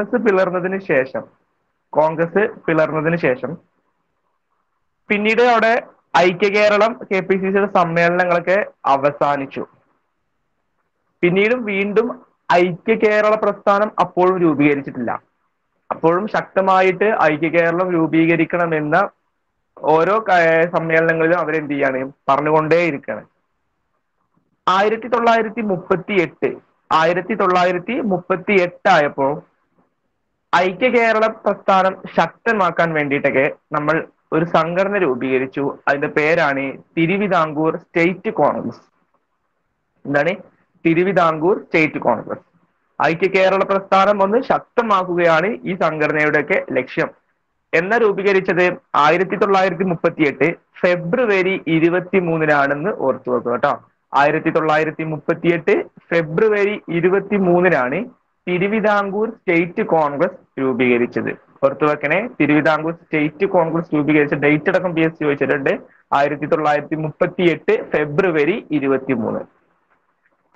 കോൺഗ്രസ് പിളർന്നതിന് ശേഷം കോൺഗ്രസ് പിളർന്നതിന് ശേഷം പിന്നീട് അവിടെ ഐക്യ കേരളം കെ പി സി സിയുടെ സമ്മേളനങ്ങളൊക്കെ അവസാനിച്ചു. പിന്നീടും വീണ്ടും ഐക്യ കേരള പ്രസ്ഥാനം അപ്പോഴും രൂപീകരിച്ചിട്ടില്ല. അപ്പോഴും ശക്തമായിട്ട് ഐക്യ കേരളം രൂപീകരിക്കണമെന്ന ഓരോ സമ്മേളനങ്ങളിലും അവരെന്ത് ചെയ്യാണ്? പറഞ്ഞുകൊണ്ടേയിരിക്കുകയാണ് ആയിരത്തി തൊള്ളായിരത്തി മുപ്പത്തി എട്ട് ആയിരത്തി തൊള്ളായിരത്തി മുപ്പത്തി എട്ടായപ്പോ ഐക്യ കേരള പ്രസ്ഥാനം ശക്തമാക്കാൻ വേണ്ടിയിട്ടൊക്കെ നമ്മൾ ഒരു സംഘടന രൂപീകരിച്ചു. അതിന്റെ പേരാണ് തിരുവിതാംകൂർ സ്റ്റേറ്റ് കോൺഗ്രസ് എന്താണ്? തിരുവിതാംകൂർ സ്റ്റേറ്റ് കോൺഗ്രസ് ഐക്യ കേരള പ്രസ്ഥാനം ഒന്ന് ശക്തമാക്കുകയാണ് ഈ സംഘടനയുടെയൊക്കെ ലക്ഷ്യം. എന്ന രൂപീകരിച്ചത് ആയിരത്തി തൊള്ളായിരത്തി മുപ്പത്തി എട്ട് ഫെബ്രുവരി ഇരുപത്തി മൂന്നിനാണെന്ന് ഓർത്തു വെക്കുക കേട്ടോ. ആയിരത്തി തൊള്ളായിരത്തി മുപ്പത്തി എട്ട് ഫെബ്രുവരി ഇരുപത്തി മൂന്നിനാണ് തിരുവിതാംകൂർ സ്റ്റേറ്റ് കോൺഗ്രസ് രൂപീകരിച്ചത്. ഓർത്തു വെക്കണേ തിരുവിതാംകൂർ സ്റ്റേറ്റ് കോൺഗ്രസ് രൂപീകരിച്ച ഡേറ്റ് അടക്കം പി എസ് ചോദിച്ചിട്ടുണ്ട്. ആയിരത്തി തൊള്ളായിരത്തി മുപ്പത്തി എട്ട് ഫെബ്രുവരി ഇരുപത്തി മൂന്ന്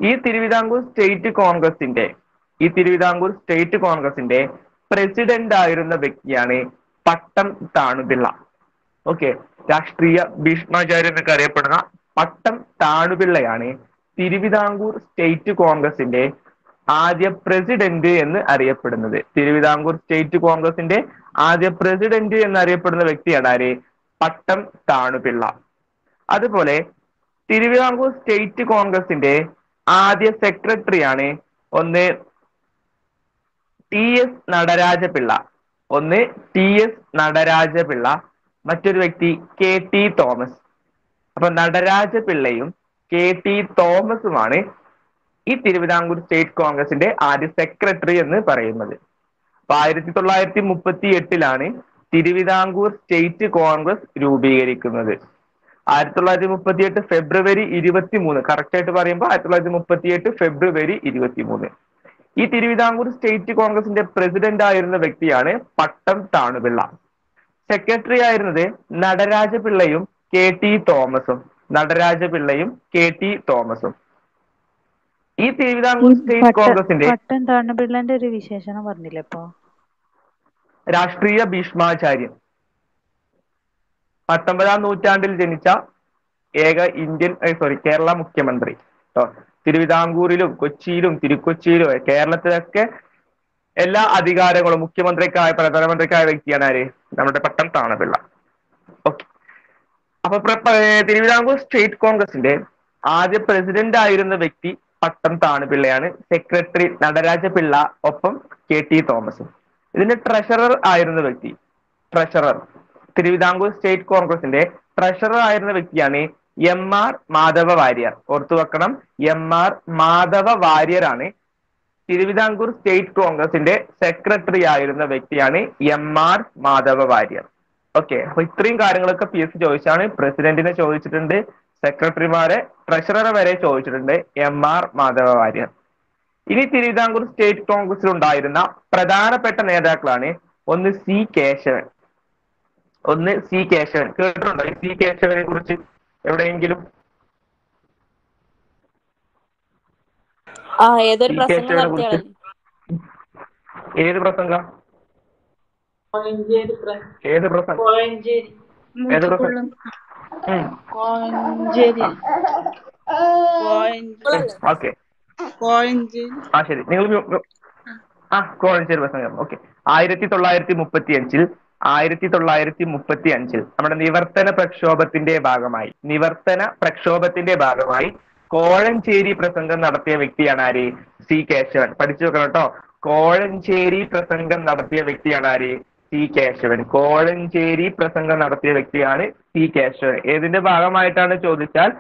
ഈ തിരുവിതാംകൂർ സ്റ്റേറ്റ് കോൺഗ്രസിന്റെ ഈ തിരുവിതാംകൂർ സ്റ്റേറ്റ് കോൺഗ്രസിന്റെ പ്രസിഡന്റ് ആയിരുന്ന വ്യക്തിയാണ് പട്ടം താണുപിള്ള. ഓക്കെ രാഷ്ട്രീയ ഭീഷ്മാചാര്യ എന്നൊക്കെ അറിയപ്പെടുന്ന പട്ടം താണുപിള്ളയാണ് തിരുവിതാംകൂർ സ്റ്റേറ്റ് കോൺഗ്രസിന്റെ ആദ്യ പ്രസിഡന്റ് എന്ന് അറിയപ്പെടുന്നത്. തിരുവിതാംകൂർ സ്റ്റേറ്റ് കോൺഗ്രസിന്റെ ആദ്യ പ്രസിഡന്റ് എന്നറിയപ്പെടുന്ന വ്യക്തിയാണ് ആര്? പട്ടം താണുപിള്ള. അതുപോലെ തിരുവിതാംകൂർ സ്റ്റേറ്റ് കോൺഗ്രസിന്റെ ആദ്യ സെക്രട്ടറിയാണ് ഒന്ന് ടി എസ് നടരാജപിള്ള. ഒന്ന് ടി എസ് നടരാജപിള്ള മറ്റൊരു വ്യക്തി കെ ടി തോമസ്. അപ്പൊ നടരാജപിള്ളയും കെ ടി തോമസുമാണ് ഈ തിരുവിതാംകൂർ സ്റ്റേറ്റ് കോൺഗ്രസിന്റെ ആദ്യ സെക്രട്ടറി എന്ന് പറയുന്നത്. അപ്പൊ ആയിരത്തി തൊള്ളായിരത്തി മുപ്പത്തി എട്ടിലാണ് തിരുവിതാംകൂർ സ്റ്റേറ്റ് കോൺഗ്രസ് രൂപീകരിക്കുന്നത്. ആയിരത്തി തൊള്ളായിരത്തി മുപ്പത്തി എട്ട് ഫെബ്രുവരി ഇരുപത്തി മൂന്ന് കറക്റ്റ് ആയിട്ട് പറയുമ്പോൾ ആയിരത്തി തൊള്ളായിരത്തി മുപ്പത്തി എട്ട് ഫെബ്രുവരി ഇരുപത്തി മൂന്ന് ഈ തിരുവിതാംകൂർ സ്റ്റേറ്റ് കോൺഗ്രസിന്റെ പ്രസിഡന്റ് ആയിരുന്ന വ്യക്തിയാണ് പട്ടം താണുപിള്ള. സെക്രട്ടറി ആയിരുന്നത് നടരാജപിള്ളയും കെ ടി തോമസും. നടരാജപിള്ളയും കെ ടി തോമസും. ഈ തിരുവിതാംകൂർ സ്റ്റേറ്റ് കോൺഗ്രസിന്റെ പട്ടം താണപിള്ളന്റെ ഒരു വിശേഷണം പറഞ്ഞില്ലേ ഇപ്പോ? രാഷ്ട്രീയ ഭീഷ്മാചാര്യൻ പത്തൊമ്പതാം നൂറ്റാണ്ടിൽ ജനിച്ച ഏക ഇന്ത്യൻ സോറി കേരള മുഖ്യമന്ത്രി. തിരുവിതാംകൂറിലും കൊച്ചിയിലും തിരുക്കൊച്ചിയിലും കേരളത്തിലൊക്കെ എല്ലാ അധികാരങ്ങളും മുഖ്യമന്ത്രിക്കായ പ്രധാനമന്ത്രിക്കായ വ്യക്തിയാണ് ആര്? നമ്മുടെ പട്ടം താണപിള്ള. ഓക്കെ. അപ്പൊ തിരുവിതാംകൂർ സ്റ്റേറ്റ് കോൺഗ്രസിന്റെ ആദ്യ പ്രസിഡന്റ് ആയിരുന്ന വ്യക്തി പട്ടം താണുപിള്ളയാണ്. സെക്രട്ടറി നടരാജ പിള്ള ഒപ്പം കെ ടി തോമസും. ഇതിന്റെ ട്രഷറർ ആയിരുന്ന വ്യക്തി ട്രഷറർ തിരുവിതാംകൂർ സ്റ്റേറ്റ് കോൺഗ്രസിന്റെ ട്രഷറർ ആയിരുന്ന വ്യക്തിയാണ് എം ആർ മാധവ വാര്യർ. ഓർത്തു വെക്കണം എം ആർ മാധവ വാര്യരാണ്. തിരുവിതാംകൂർ സ്റ്റേറ്റ് കോൺഗ്രസിന്റെ സെക്രട്ടറി ആയിരുന്ന വ്യക്തിയാണ് M R Madhava Warrier. Okay അപ്പൊ ഇത്രയും കാര്യങ്ങളൊക്കെ പി എസ് സി ചോദിച്ചാണ്. പ്രസിഡന്റിനെ ചോദിച്ചിട്ടുണ്ട്. സെക്രട്ടറിമാരെ ട്രഷററെ വരെ ചോദിച്ചിട്ടുണ്ട് എം ആർ മാധവ വാര്യർ ഇനി തിരുവിതാംകൂർ സ്റ്റേറ്റ് കോൺഗ്രസിൽ ഉണ്ടായിരുന്ന പ്രധാനപ്പെട്ട നേതാക്കളാണ് ഒന്ന് സി കേശവൻ. ഒന്ന് സി കേശവൻ. കേട്ടിട്ടുണ്ടോ? ഈ സി കേശവനെ കുറിച്ച് എവിടെയെങ്കിലും? ഏത് പ്രസംഗം? ഏത് പ്രസംഗം? ഏത് പ്രസംഗം? ഓക്കെ. കോഴഞ്ചേരി ആ ശരി. നിങ്ങൾ ആ കോഴഞ്ചേരി പ്രസംഗം ഓക്കെ ആയിരത്തി തൊള്ളായിരത്തി മുപ്പത്തി അഞ്ചിൽ ആയിരത്തി തൊള്ളായിരത്തി മുപ്പത്തി അഞ്ചിൽ നമ്മുടെ നിവർത്തന പ്രക്ഷോഭത്തിന്റെ ഭാഗമായി നിവർത്തന പ്രക്ഷോഭത്തിന്റെ ഭാഗമായി കോഴഞ്ചേരി പ്രസംഗം നടത്തിയ വ്യക്തിയാണ് ആര്? സി. കേശവൻ. പഠിച്ചു വെക്കണം കേട്ടോ. കോഴഞ്ചേരി പ്രസംഗം നടത്തിയ വ്യക്തിയാണ് ആര്? സി കേശവൻ. കോഴഞ്ചേരി പ്രസംഗം നടത്തിയ വ്യക്തിയാണ് സി കേശവൻ. ഏതിന്റെ ഭാഗമായിട്ടാണ് ചോദിച്ചാൽ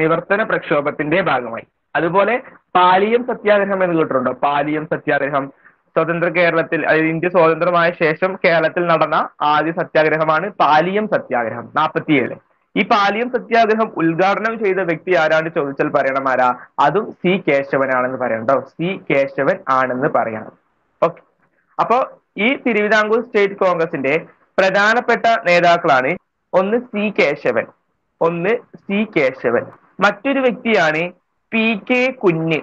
നിവർത്തന പ്രക്ഷോഭത്തിന്റെ ഭാഗമായി. അതുപോലെ പാലിയം സത്യാഗ്രഹം എന്ന് കേട്ടിട്ടുണ്ടോ? പാലിയം സത്യാഗ്രഹം. സ്വതന്ത്ര കേരളത്തിൽ അതായത് ഇന്ത്യ സ്വതന്ത്രമായ ശേഷം കേരളത്തിൽ നടന്ന ആദ്യ സത്യാഗ്രഹമാണ് പാലിയം സത്യാഗ്രഹം. നാൽപ്പത്തിയേഴ് ഈ പാലിയം സത്യാഗ്രഹം ഉദ്ഘാടനം ചെയ്ത വ്യക്തി ആരാണ് ചോദിച്ചാൽ പറയണം ആരാ? അതും സി കേശവനാണെന്ന് പറയണം കേട്ടോ സി കേശവൻ ആണെന്ന് പറയണം. ഓക്കെ. അപ്പോ ഈ തിരുവിതാംകൂർ സ്റ്റേറ്റ് കോൺഗ്രസിന്റെ പ്രധാനപ്പെട്ട നേതാക്കളാണ് ഒന്ന് സി കേശവൻ ഒന്ന് സി കേശവൻ. മറ്റൊരു വ്യക്തിയാണ് P K Kunju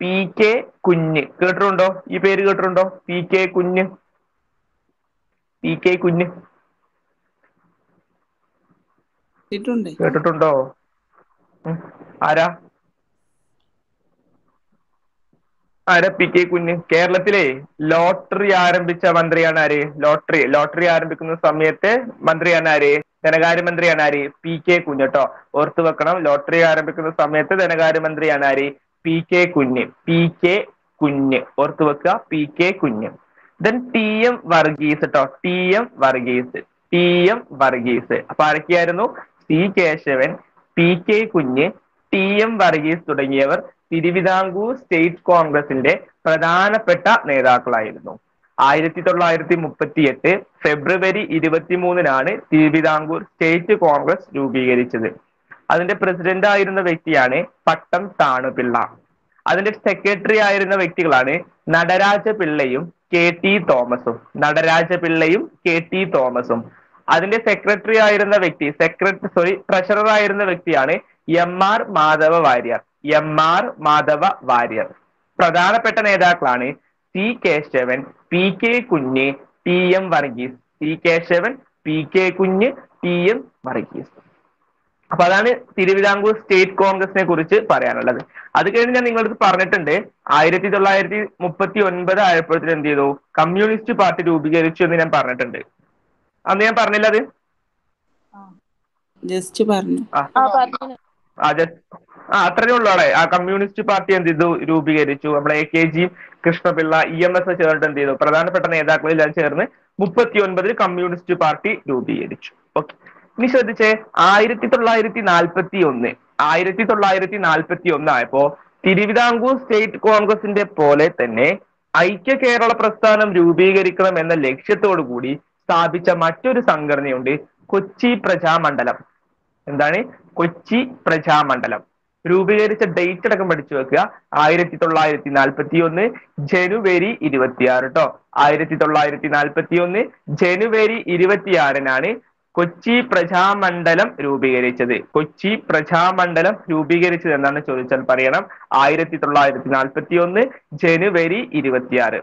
P K Kunju. കേട്ടിട്ടുണ്ടോ? ഈ പേര് കേട്ടിട്ടുണ്ടോ? P K Kunju. P K Kunju. കേട്ടിട്ടുണ്ടോ. ആരാ? ആരാ പി കെ കുഞ്ഞ്? കേരളത്തിലെ ലോട്ടറി ആരംഭിച്ച മന്ത്രിയാണ് ആര്? ലോട്ടറി. ലോട്ടറി ആരംഭിക്കുന്ന സമയത്തെ മന്ത്രിയാണ് ആര്? ധനകാര്യമന്ത്രിയാണ് ആര്? പി കെ കുഞ്ഞ് കേട്ടോ ഓർത്തു വെക്കണം. ലോട്ടറി ആരംഭിക്കുന്ന സമയത്ത് ധനകാര്യമന്ത്രിയാണ് ആര്? P K Kunju. P K Kunju. ഓർത്തു വെക്കുക. P K Kunju. Then T M Varghese കേട്ടോ T M Varghese. T M Varghese. അപ്പൊ ആരൊക്കെയായിരുന്നു? C Kesavan P K Kunju T M Varghese തുടങ്ങിയവർ. തിരുവിതാംകൂർ സ്റ്റേറ്റ് കോൺഗ്രസിന്റെ പ്രധാനപ്പെട്ട നേതാക്കളായിരുന്നു. ആയിരത്തി തൊള്ളായിരത്തി മുപ്പത്തി എട്ട് ഫെബ്രുവരി ഇരുപത്തിമൂന്നിനാണ് തിരുവിതാംകൂർ സ്റ്റേറ്റ് കോൺഗ്രസ് രൂപീകരിച്ചത്. അതിന്റെ പ്രസിഡന്റ് ആയിരുന്ന വ്യക്തിയാണ് പട്ടം താണുപിള്ള. അതിന്റെ സെക്രട്ടറി ആയിരുന്ന വ്യക്തികളാണ് നടരാജ പിള്ളയും കെ ടി തോമസും. നടരാജ പിള്ളയും കെ ടി തോമസും. അതിന്റെ സെക്രട്ടറി ആയിരുന്ന വ്യക്തി സെക്രട്ടറി സോറി ട്രഷറർ ആയിരുന്ന വ്യക്തിയാണ് M R Madhava Warrier. M R Madhava Warrier. പ്രധാനപ്പെട്ട നേതാക്കളാണ് C Kesavan P K Kunju T M Varghese. C Kesavan P K Kunju T M Varghese. അപ്പൊ അതാണ് തിരുവിതാംകൂർ സ്റ്റേറ്റ് കോൺഗ്രസിനെ കുറിച്ച് പറയാനുള്ളത്. അത് കഴിഞ്ഞ് ഞാൻ നിങ്ങളടുത്ത് പറഞ്ഞിട്ടുണ്ട് ആയിരത്തി തൊള്ളായിരത്തി മുപ്പത്തി ഒൻപത് ആയപ്പോഴത്തിൽ എന്ത് ചെയ്തു? കമ്മ്യൂണിസ്റ്റ് പാർട്ടി രൂപീകരിച്ചു എന്ന് ഞാൻ പറഞ്ഞിട്ടുണ്ട്. അന്ന് ഞാൻ പറഞ്ഞില്ല അത്? ജസ്റ്റ് പറഞ്ഞു. ആ അത്രേ ഉള്ളൂ അവിടെ. ആ കമ്മ്യൂണിസ്റ്റ് പാർട്ടി എന്ത് ചെയ്തു? രൂപീകരിച്ചു. നമ്മുടെ A K G Krishnapillai E M S ചേർന്നിട്ട് എന്ത് ചെയ്തു? പ്രധാനപ്പെട്ട നേതാക്കളെല്ലാം ചേർന്ന് മുപ്പത്തി ഒൻപതിൽ കമ്മ്യൂണിസ്റ്റ് പാർട്ടി രൂപീകരിച്ചു. ഓക്കെ ഇനി ശ്രദ്ധിച്ചേ ആയിരത്തി തൊള്ളായിരത്തി നാൽപ്പത്തി ഒന്ന് ആയിരത്തി തൊള്ളായിരത്തി നാൽപ്പത്തി ഒന്ന് ആയപ്പോ തിരുവിതാംകൂർ സ്റ്റേറ്റ് കോൺഗ്രസിന്റെ പോലെ തന്നെ ഐക്യ കേരള പ്രസ്ഥാനം രൂപീകരിക്കണം എന്ന ലക്ഷ്യത്തോടു കൂടി സ്ഥാപിച്ച മറ്റൊരു സംഘടനയുണ്ട് കൊച്ചി പ്രജാമണ്ഡലം. എന്താണ്? കൊച്ചി പ്രജാമണ്ഡലം. രൂപീകരിച്ച ഡേറ്റ് അടക്കം പഠിച്ചു വെക്കുക. ആയിരത്തി തൊള്ളായിരത്തി നാൽപ്പത്തി ഒന്ന് ജനുവരി ഇരുപത്തിയാറ് കേട്ടോ ആയിരത്തി തൊള്ളായിരത്തി നാൽപ്പത്തി ഒന്ന് ജനുവരി ഇരുപത്തിയാറിനാണ് കൊച്ചി പ്രജാമണ്ഡലം രൂപീകരിച്ചത്. കൊച്ചി പ്രജാമണ്ഡലം രൂപീകരിച്ചത് എന്നാണ് ചോദിച്ചാൽ പറയണം. ആയിരത്തി തൊള്ളായിരത്തി നാൽപ്പത്തി ഒന്ന് ജനുവരി ഇരുപത്തിയാറ്.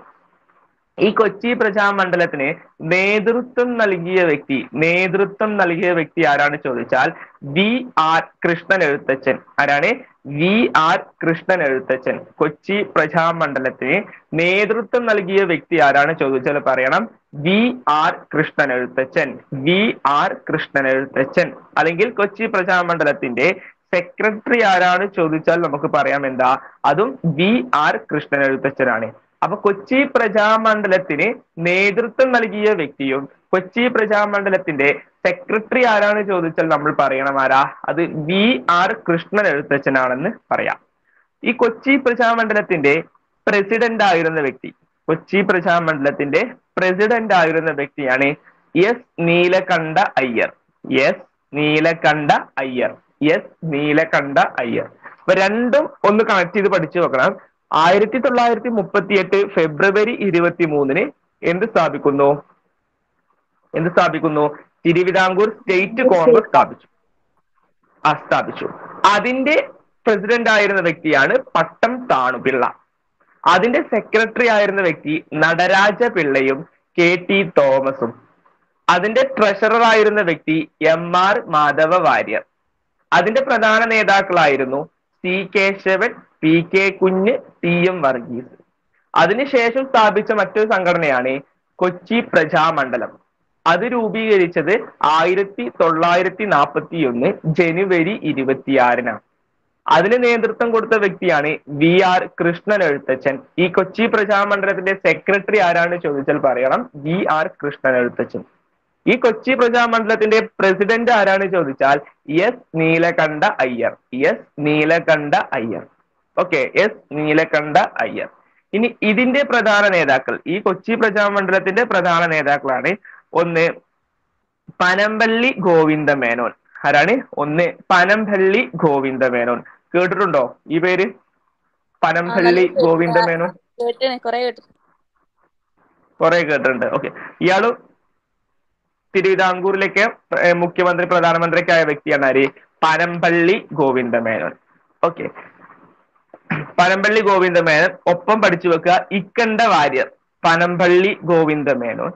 ഈ കൊച്ചി പ്രജാമണ്ഡലത്തിന് നേതൃത്വം നൽകിയ വ്യക്തി നേതൃത്വം നൽകിയ വ്യക്തി ആരാണ് ചോദിച്ചാൽ വി ആർ കൃഷ്ണൻ എഴുത്തച്ഛൻ ആരാണ്? വി ആർ കൃഷ്ണൻ എഴുത്തച്ഛൻ കൊച്ചി പ്രജാമണ്ഡലത്തിന് നേതൃത്വം നൽകിയ വ്യക്തി ആരാണ് ചോദിച്ചാൽ പറയണം. V R Krishnan Ezhuthachan V R Krishnan Ezhuthachan അല്ലെങ്കിൽ കൊച്ചി പ്രജാമണ്ഡലത്തിന്റെ സെക്രട്ടറി ആരാണ് ചോദിച്ചാൽ നമുക്ക് പറയാം എന്താ? അതും വി ആർ കൃഷ്ണൻ എഴുത്തച്ഛനാണ് അപ്പൊ കൊച്ചി പ്രജാമണ്ഡലത്തിന് നേതൃത്വം നൽകിയ വ്യക്തിയും കൊച്ചി പ്രജാമണ്ഡലത്തിന്റെ സെക്രട്ടറി ആരാണ് ചോദിച്ചാൽ നമ്മൾ പറയണം ആരാ? അത് വി ആർ കൃഷ്ണൻ എഴുത്തച്ഛനാണെന്ന് പറയാം. ഈ കൊച്ചി പ്രജാമണ്ഡലത്തിന്റെ പ്രസിഡന്റ് ആയിരുന്ന വ്യക്തി കൊച്ചി പ്രജാമണ്ഡലത്തിന്റെ പ്രസിഡന്റ് ആയിരുന്ന വ്യക്തിയാണ് S Neelakanta Iyer. S Neelakanta Iyer. S Neelakanta Iyer. അപ്പൊ രണ്ടും ഒന്ന് കണക്ട് ചെയ്ത് പഠിച്ചു വെക്കണം ആയിരത്തി തൊള്ളായിരത്തി മുപ്പത്തി എട്ട് ഫെബ്രുവരി ഇരുപത്തി മൂന്നിന് എന്ത് സ്ഥാപിക്കുന്നു? എന്ത് സ്ഥാപിക്കുന്നു? തിരുവിതാംകൂർ സ്റ്റേറ്റ് കോൺഗ്രസ് സ്ഥാപിച്ചു. ആ സ്ഥാപിച്ചു. അതിന്റെ പ്രസിഡന്റ് ആയിരുന്ന വ്യക്തിയാണ് പട്ടം താണുപിള്ള. അതിന്റെ സെക്രട്ടറി ആയിരുന്ന വ്യക്തി നടരാജ പിള്ളയും കെ ടി തോമസും. അതിന്റെ ട്രഷറർ ആയിരുന്ന വ്യക്തി എം ആർ മാധവ വാര്യർ അതിന്റെ പ്രധാന നേതാക്കളായിരുന്നു C Kesavan P K Kunju T M Varghese. അതിനുശേഷം സ്ഥാപിച്ച മറ്റൊരു സംഘടനയാണ് കൊച്ചി പ്രജാമണ്ഡലം. അത് രൂപീകരിച്ചത് ആയിരത്തി തൊള്ളായിരത്തി നാൽപ്പത്തി ഒന്ന് ജനുവരി ഇരുപത്തിയാറിനാണ്. അതിന് നേതൃത്വം കൊടുത്ത വ്യക്തിയാണ് വി ആർ കൃഷ്ണൻ എഴുത്തച്ഛൻ ഈ കൊച്ചി പ്രജാമണ്ഡലത്തിന്റെ സെക്രട്ടറി ആരാണ് ചോദിച്ചാൽ പറയണം വി ആർ കൃഷ്ണൻ എഴുത്തച്ഛൻ ഈ കൊച്ചി പ്രജാമണ്ഡലത്തിന്റെ പ്രസിഡന്റ് ആരാണ് ചോദിച്ചാൽ S. Neelakanta Iyer. S. Neelakanta Iyer. Okay S Neelakanta Iyer ഇനി ഇതിന്റെ പ്രധാന നേതാക്കൾ ഈ കൊച്ചി പ്രജാമണ്ഡലത്തിന്റെ പ്രധാന നേതാക്കളാണ് ഒന്ന് പനമ്പള്ളി ഗോവിന്ദ മേനോൻ ആരാണ്? ഒന്ന് പനമ്പള്ളി ഗോവിന്ദ മേനോൻ കേട്ടിട്ടുണ്ടോ? ഈ പേര്? പനമ്പള്ളി ഗോവിന്ദ മേനോൻ കൊറേ കേട്ടു കുറെ കേട്ടിട്ടുണ്ട്. ഓക്കെ ഇയാൾ തിരുവിതാംകൂറിലേക്ക് മുഖ്യമന്ത്രി പ്രധാനമന്ത്രിയൊക്കെ ആയ വ്യക്തിയാണ് ആര്? പനമ്പള്ളി ഗോവിന്ദ മേനോൻ ഓക്കെ പനമ്പള്ളി ഗോവിന്ദമേനോൻ ഒപ്പം പഠിച്ചു വെക്കുക. Ikkanda Warrier. Panampilly Govindamenon.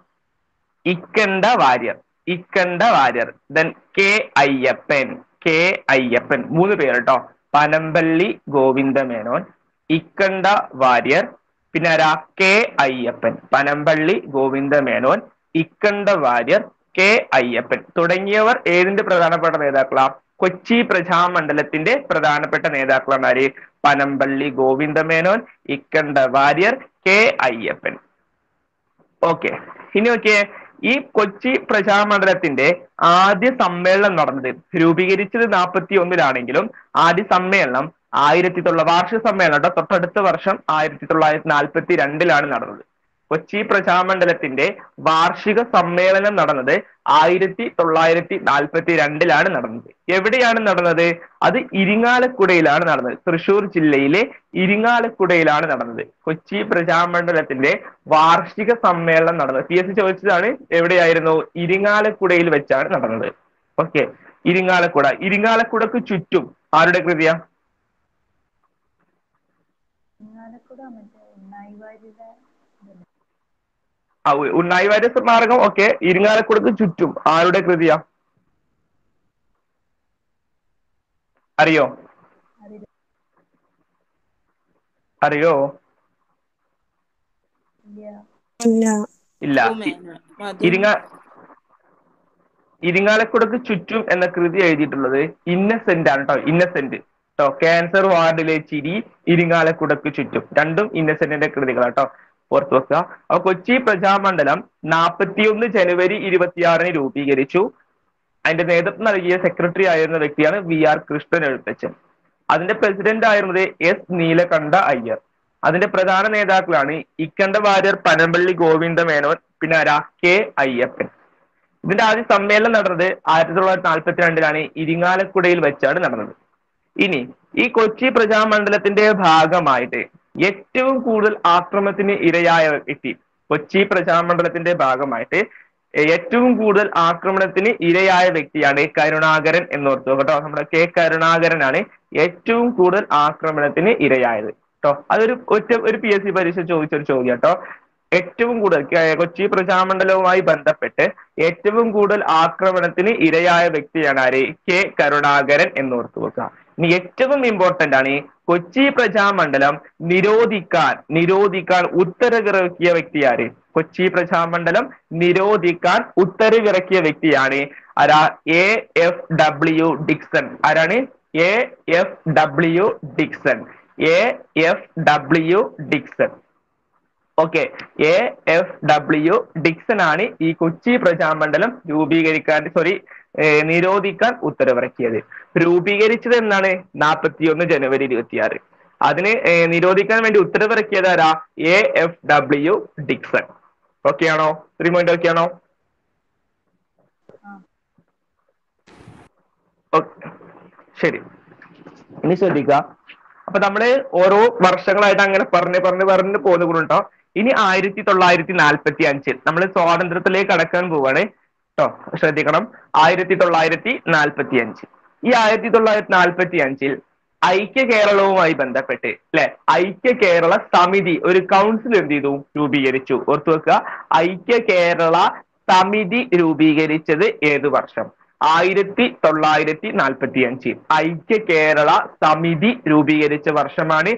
Ikkanda Warrier. Ikkanda Warrier. Then K Ayyappan. K Ayyappan. മൂന്ന് പേര് കേട്ടോ പനമ്പള്ളി ഗോവിന്ദമേനോൻ. ഇക്കണ്ട വാര്യർ. പിന്നെ ആരാ? കെ അയ്യപ്പൻ. പനമ്പള്ളി ഗോവിന്ദമേനോൻ. ഇക്കണ്ട വാര്യർ. കെ അയ്യപ്പൻ. തുടങ്ങിയവർ ഏതിന്റെ പ്രധാനപ്പെട്ട നേതാക്കളാ? കൊച്ചി പ്രജാമണ്ഡലത്തിന്റെ പ്രധാനപ്പെട്ട നേതാക്കളാണ് ആര്? പനമ്പള്ളി ഗോവിന്ദമേനോൻ ഇക്കണ്ട വാര്യർ കെ. അയ്യപ്പൻ. ഓക്കെ. ഇനി നോക്കിയേ ഈ കൊച്ചി പ്രജാമണ്ഡലത്തിന്റെ ആദ്യ സമ്മേളനം നടന്നത് രൂപീകരിച്ചത് നാൽപ്പത്തി ഒന്നിലാണെങ്കിലും ആദ്യ സമ്മേളനം ആയിരത്തി തൊള്ള വാർഷിക സമ്മേളനം തൊട്ടടുത്ത വർഷം ആയിരത്തി തൊള്ളായിരത്തി നാൽപ്പത്തി രണ്ടിലാണ് നടന്നത്. കൊച്ചി പ്രജാമണ്ഡലത്തിന്റെ വാർഷിക സമ്മേളനം നടന്നത് ആയിരത്തി തൊള്ളായിരത്തി നാൽപ്പത്തി രണ്ടിലാണ് നടന്നത്. എവിടെയാണ് നടന്നത്? അത് ഇരിങ്ങാലക്കുടയിലാണ് നടന്നത്. തൃശൂർ ജില്ലയിലെ ഇരിങ്ങാലക്കുടയിലാണ് നടന്നത്. കൊച്ചി പ്രജാമണ്ഡലത്തിന്റെ വാർഷിക സമ്മേളനം നടന്നത്. പി എസ് ചോദിച്ചതാണ് എവിടെയായിരുന്നു? ഇരിങ്ങാലക്കുടയിൽ വെച്ചാണ് നടന്നത്. ഓക്കെ. ഇരിങ്ങാലക്കുട. ഇരിങ്ങാലക്കുടക്ക് ചുറ്റും ആരുടെ കൃതിയാ ഇങ്ങാലക്കുട മറ്റേ ഉണ്ണായി വാര്യരുടെ ആ, ഉ- ഉണ്ണായി വാര്യ സ്മാരകം ഓക്കെ. ഇരിങ്ങാലക്കുടക്ക് ചുറ്റും. ആരുടെ കൃതിയാ? അറിയോ. അറിയോ? ഇല്ല. ഇരിങ്ങ ഇരിങ്ങാലക്കുടക്ക് ചുറ്റും എന്ന കൃതി എഴുതിയിട്ടുള്ളത് ഇന്നസെന്റ് ആണ് കേട്ടോ ഇന്നസെന്റ്. കേട്ടോ ക്യാൻസർ വാർഡിലെ ചിരി ഇരിങ്ങാലക്കുടക്ക് ചുറ്റും. രണ്ടും ഇന്നസെന്റിന്റെ കൃതികളാട്ടോ ഓർത്ത് വെക്കുക അപ്പൊ കൊച്ചി പ്രജാമണ്ഡലം നാൽപ്പത്തിയൊന്ന് ജനുവരി ഇരുപത്തിയാറിന് രൂപീകരിച്ചു. അതിന്റെ നേതൃത്വം നൽകിയ സെക്രട്ടറി ആയിരുന്ന വ്യക്തിയാണ് വി ആർ കൃഷ്ണൻ എഴുത്തച്ഛൻ. അതിന്റെ പ്രസിഡന്റ് ആയിരുന്നത് എസ് നീലകണ്ഠ അയ്യർ. അതിന്റെ പ്രധാന നേതാക്കളാണ് ഇക്കണ്ട വാര്യർ പനമ്പള്ളി ഗോവിന്ദ മേനോൻ പിന്നെ ആരാ കെ അയ്യപ്പൻ. ഇതിന്റെ ആദ്യ സമ്മേളനം നടന്നത് ആയിരത്തി തൊള്ളായിരത്തി നാൽപ്പത്തി രണ്ടിലാണ് ഇരിങ്ങാലക്കുടയിൽ വെച്ചാണ് നടന്നത്. ഇനി ഈ കൊച്ചി പ്രജാമണ്ഡലത്തിന്റെ ഭാഗമായിട്ട് ഏറ്റവും കൂടുതൽ ആക്രമണത്തിന് ഇരയായ വ്യക്തി കൊച്ചി പ്രജാമണ്ഡലത്തിന്റെ ഭാഗമായിട്ട് ഏറ്റവും കൂടുതൽ ആക്രമണത്തിന് ഇരയായ വ്യക്തിയാണ് കരുണാകരൻ എന്ന് ഓർത്തു കേട്ടോ നമ്മുടെ കെ കരുണാകരനാണ് ഏറ്റവും കൂടുതൽ ആക്രമണത്തിന് ഇരയായത്. കേട്ടോ അതൊരു ഒറ്റ ഒരു പി എസ് സി പരീക്ഷ ചോദിച്ചൊരു ചോദ്യം കേട്ടോ. ഏറ്റവും കൂടുതൽ കൊച്ചി പ്രജാമണ്ഡലവുമായി ബന്ധപ്പെട്ട് ഏറ്റവും കൂടുതൽ ആക്രമണത്തിന് ഇരയായ വ്യക്തിയാണ് ആര്? കെ കരുണാകരൻ എന്നോർത്തു വെക്കുക. ഏറ്റവും ഇമ്പോർട്ടന്റ് ആണ് കൊച്ചി പ്രജാമണ്ഡലം നിരോധിക്കാൻ നിരോധിക്കാൻ ഉത്തരവിറക്കിയ വ്യക്തി ആര്? കൊച്ചി പ്രജാമണ്ഡലം നിരോധിക്കാൻ ഉത്തരവിറക്കിയ വ്യക്തിയാണ് ആരാ? എ എഫ് ഡബ്ല്യു ഡിക്സൺ ആരാണ്? A F W Dixon A F W Dixon okay A F W Dixon ആണ് ഈ കൊച്ചി പ്രജാമണ്ഡലം രൂപീകരിക്കാൻ സോറി നിരോധിക്കാൻ ഉത്തരവിറക്കിയത്. രൂപീകരിച്ചത് എന്നാണ് നാൽപ്പത്തിയൊന്ന് ജനുവരി ഇരുപത്തിയാറ്. അതിന് നിരോധിക്കാൻ വേണ്ടി ഉത്തരവിറക്കിയത് ആരാ? A F W Dixon. Okay ആണോ? ത്രീ പോയിന്റ് ഓക്കെ ആണോ ശരി. ഇനി ശ്രദ്ധിക്കുക. അപ്പൊ നമ്മൾ ഓരോ വർഷങ്ങളായിട്ട് അങ്ങനെ പറഞ്ഞ് പറഞ്ഞ് പറഞ്ഞ് പോകുന്നുണ്ടോ ഇനി ആയിരത്തി തൊള്ളായിരത്തി നാൽപ്പത്തി അഞ്ചിൽ നമ്മൾ സ്വാതന്ത്ര്യത്തിലേക്ക് കടക്കാൻ പോവാണ്. കേട്ടോ ശ്രദ്ധിക്കണം. ആയിരത്തി തൊള്ളായിരത്തി നാൽപ്പത്തി അഞ്ച് ഈ ആയിരത്തി തൊള്ളായിരത്തി നാൽപ്പത്തി അഞ്ചിൽ ഐക്യ കേരളവുമായി ബന്ധപ്പെട്ട് അല്ലെ ഐക്യ കേരള സമിതി ഒരു കൗൺസിൽ എന്ത് ചെയ്തു? രൂപീകരിച്ചു. ഓർത്തു വെക്കുക ഐക്യ കേരള സമിതി രൂപീകരിച്ചത് ഏത് വർഷം? ആയിരത്തി തൊള്ളായിരത്തി നാൽപ്പത്തി അഞ്ച് ഐക്യ കേരള സമിതി രൂപീകരിച്ച വർഷമാണ്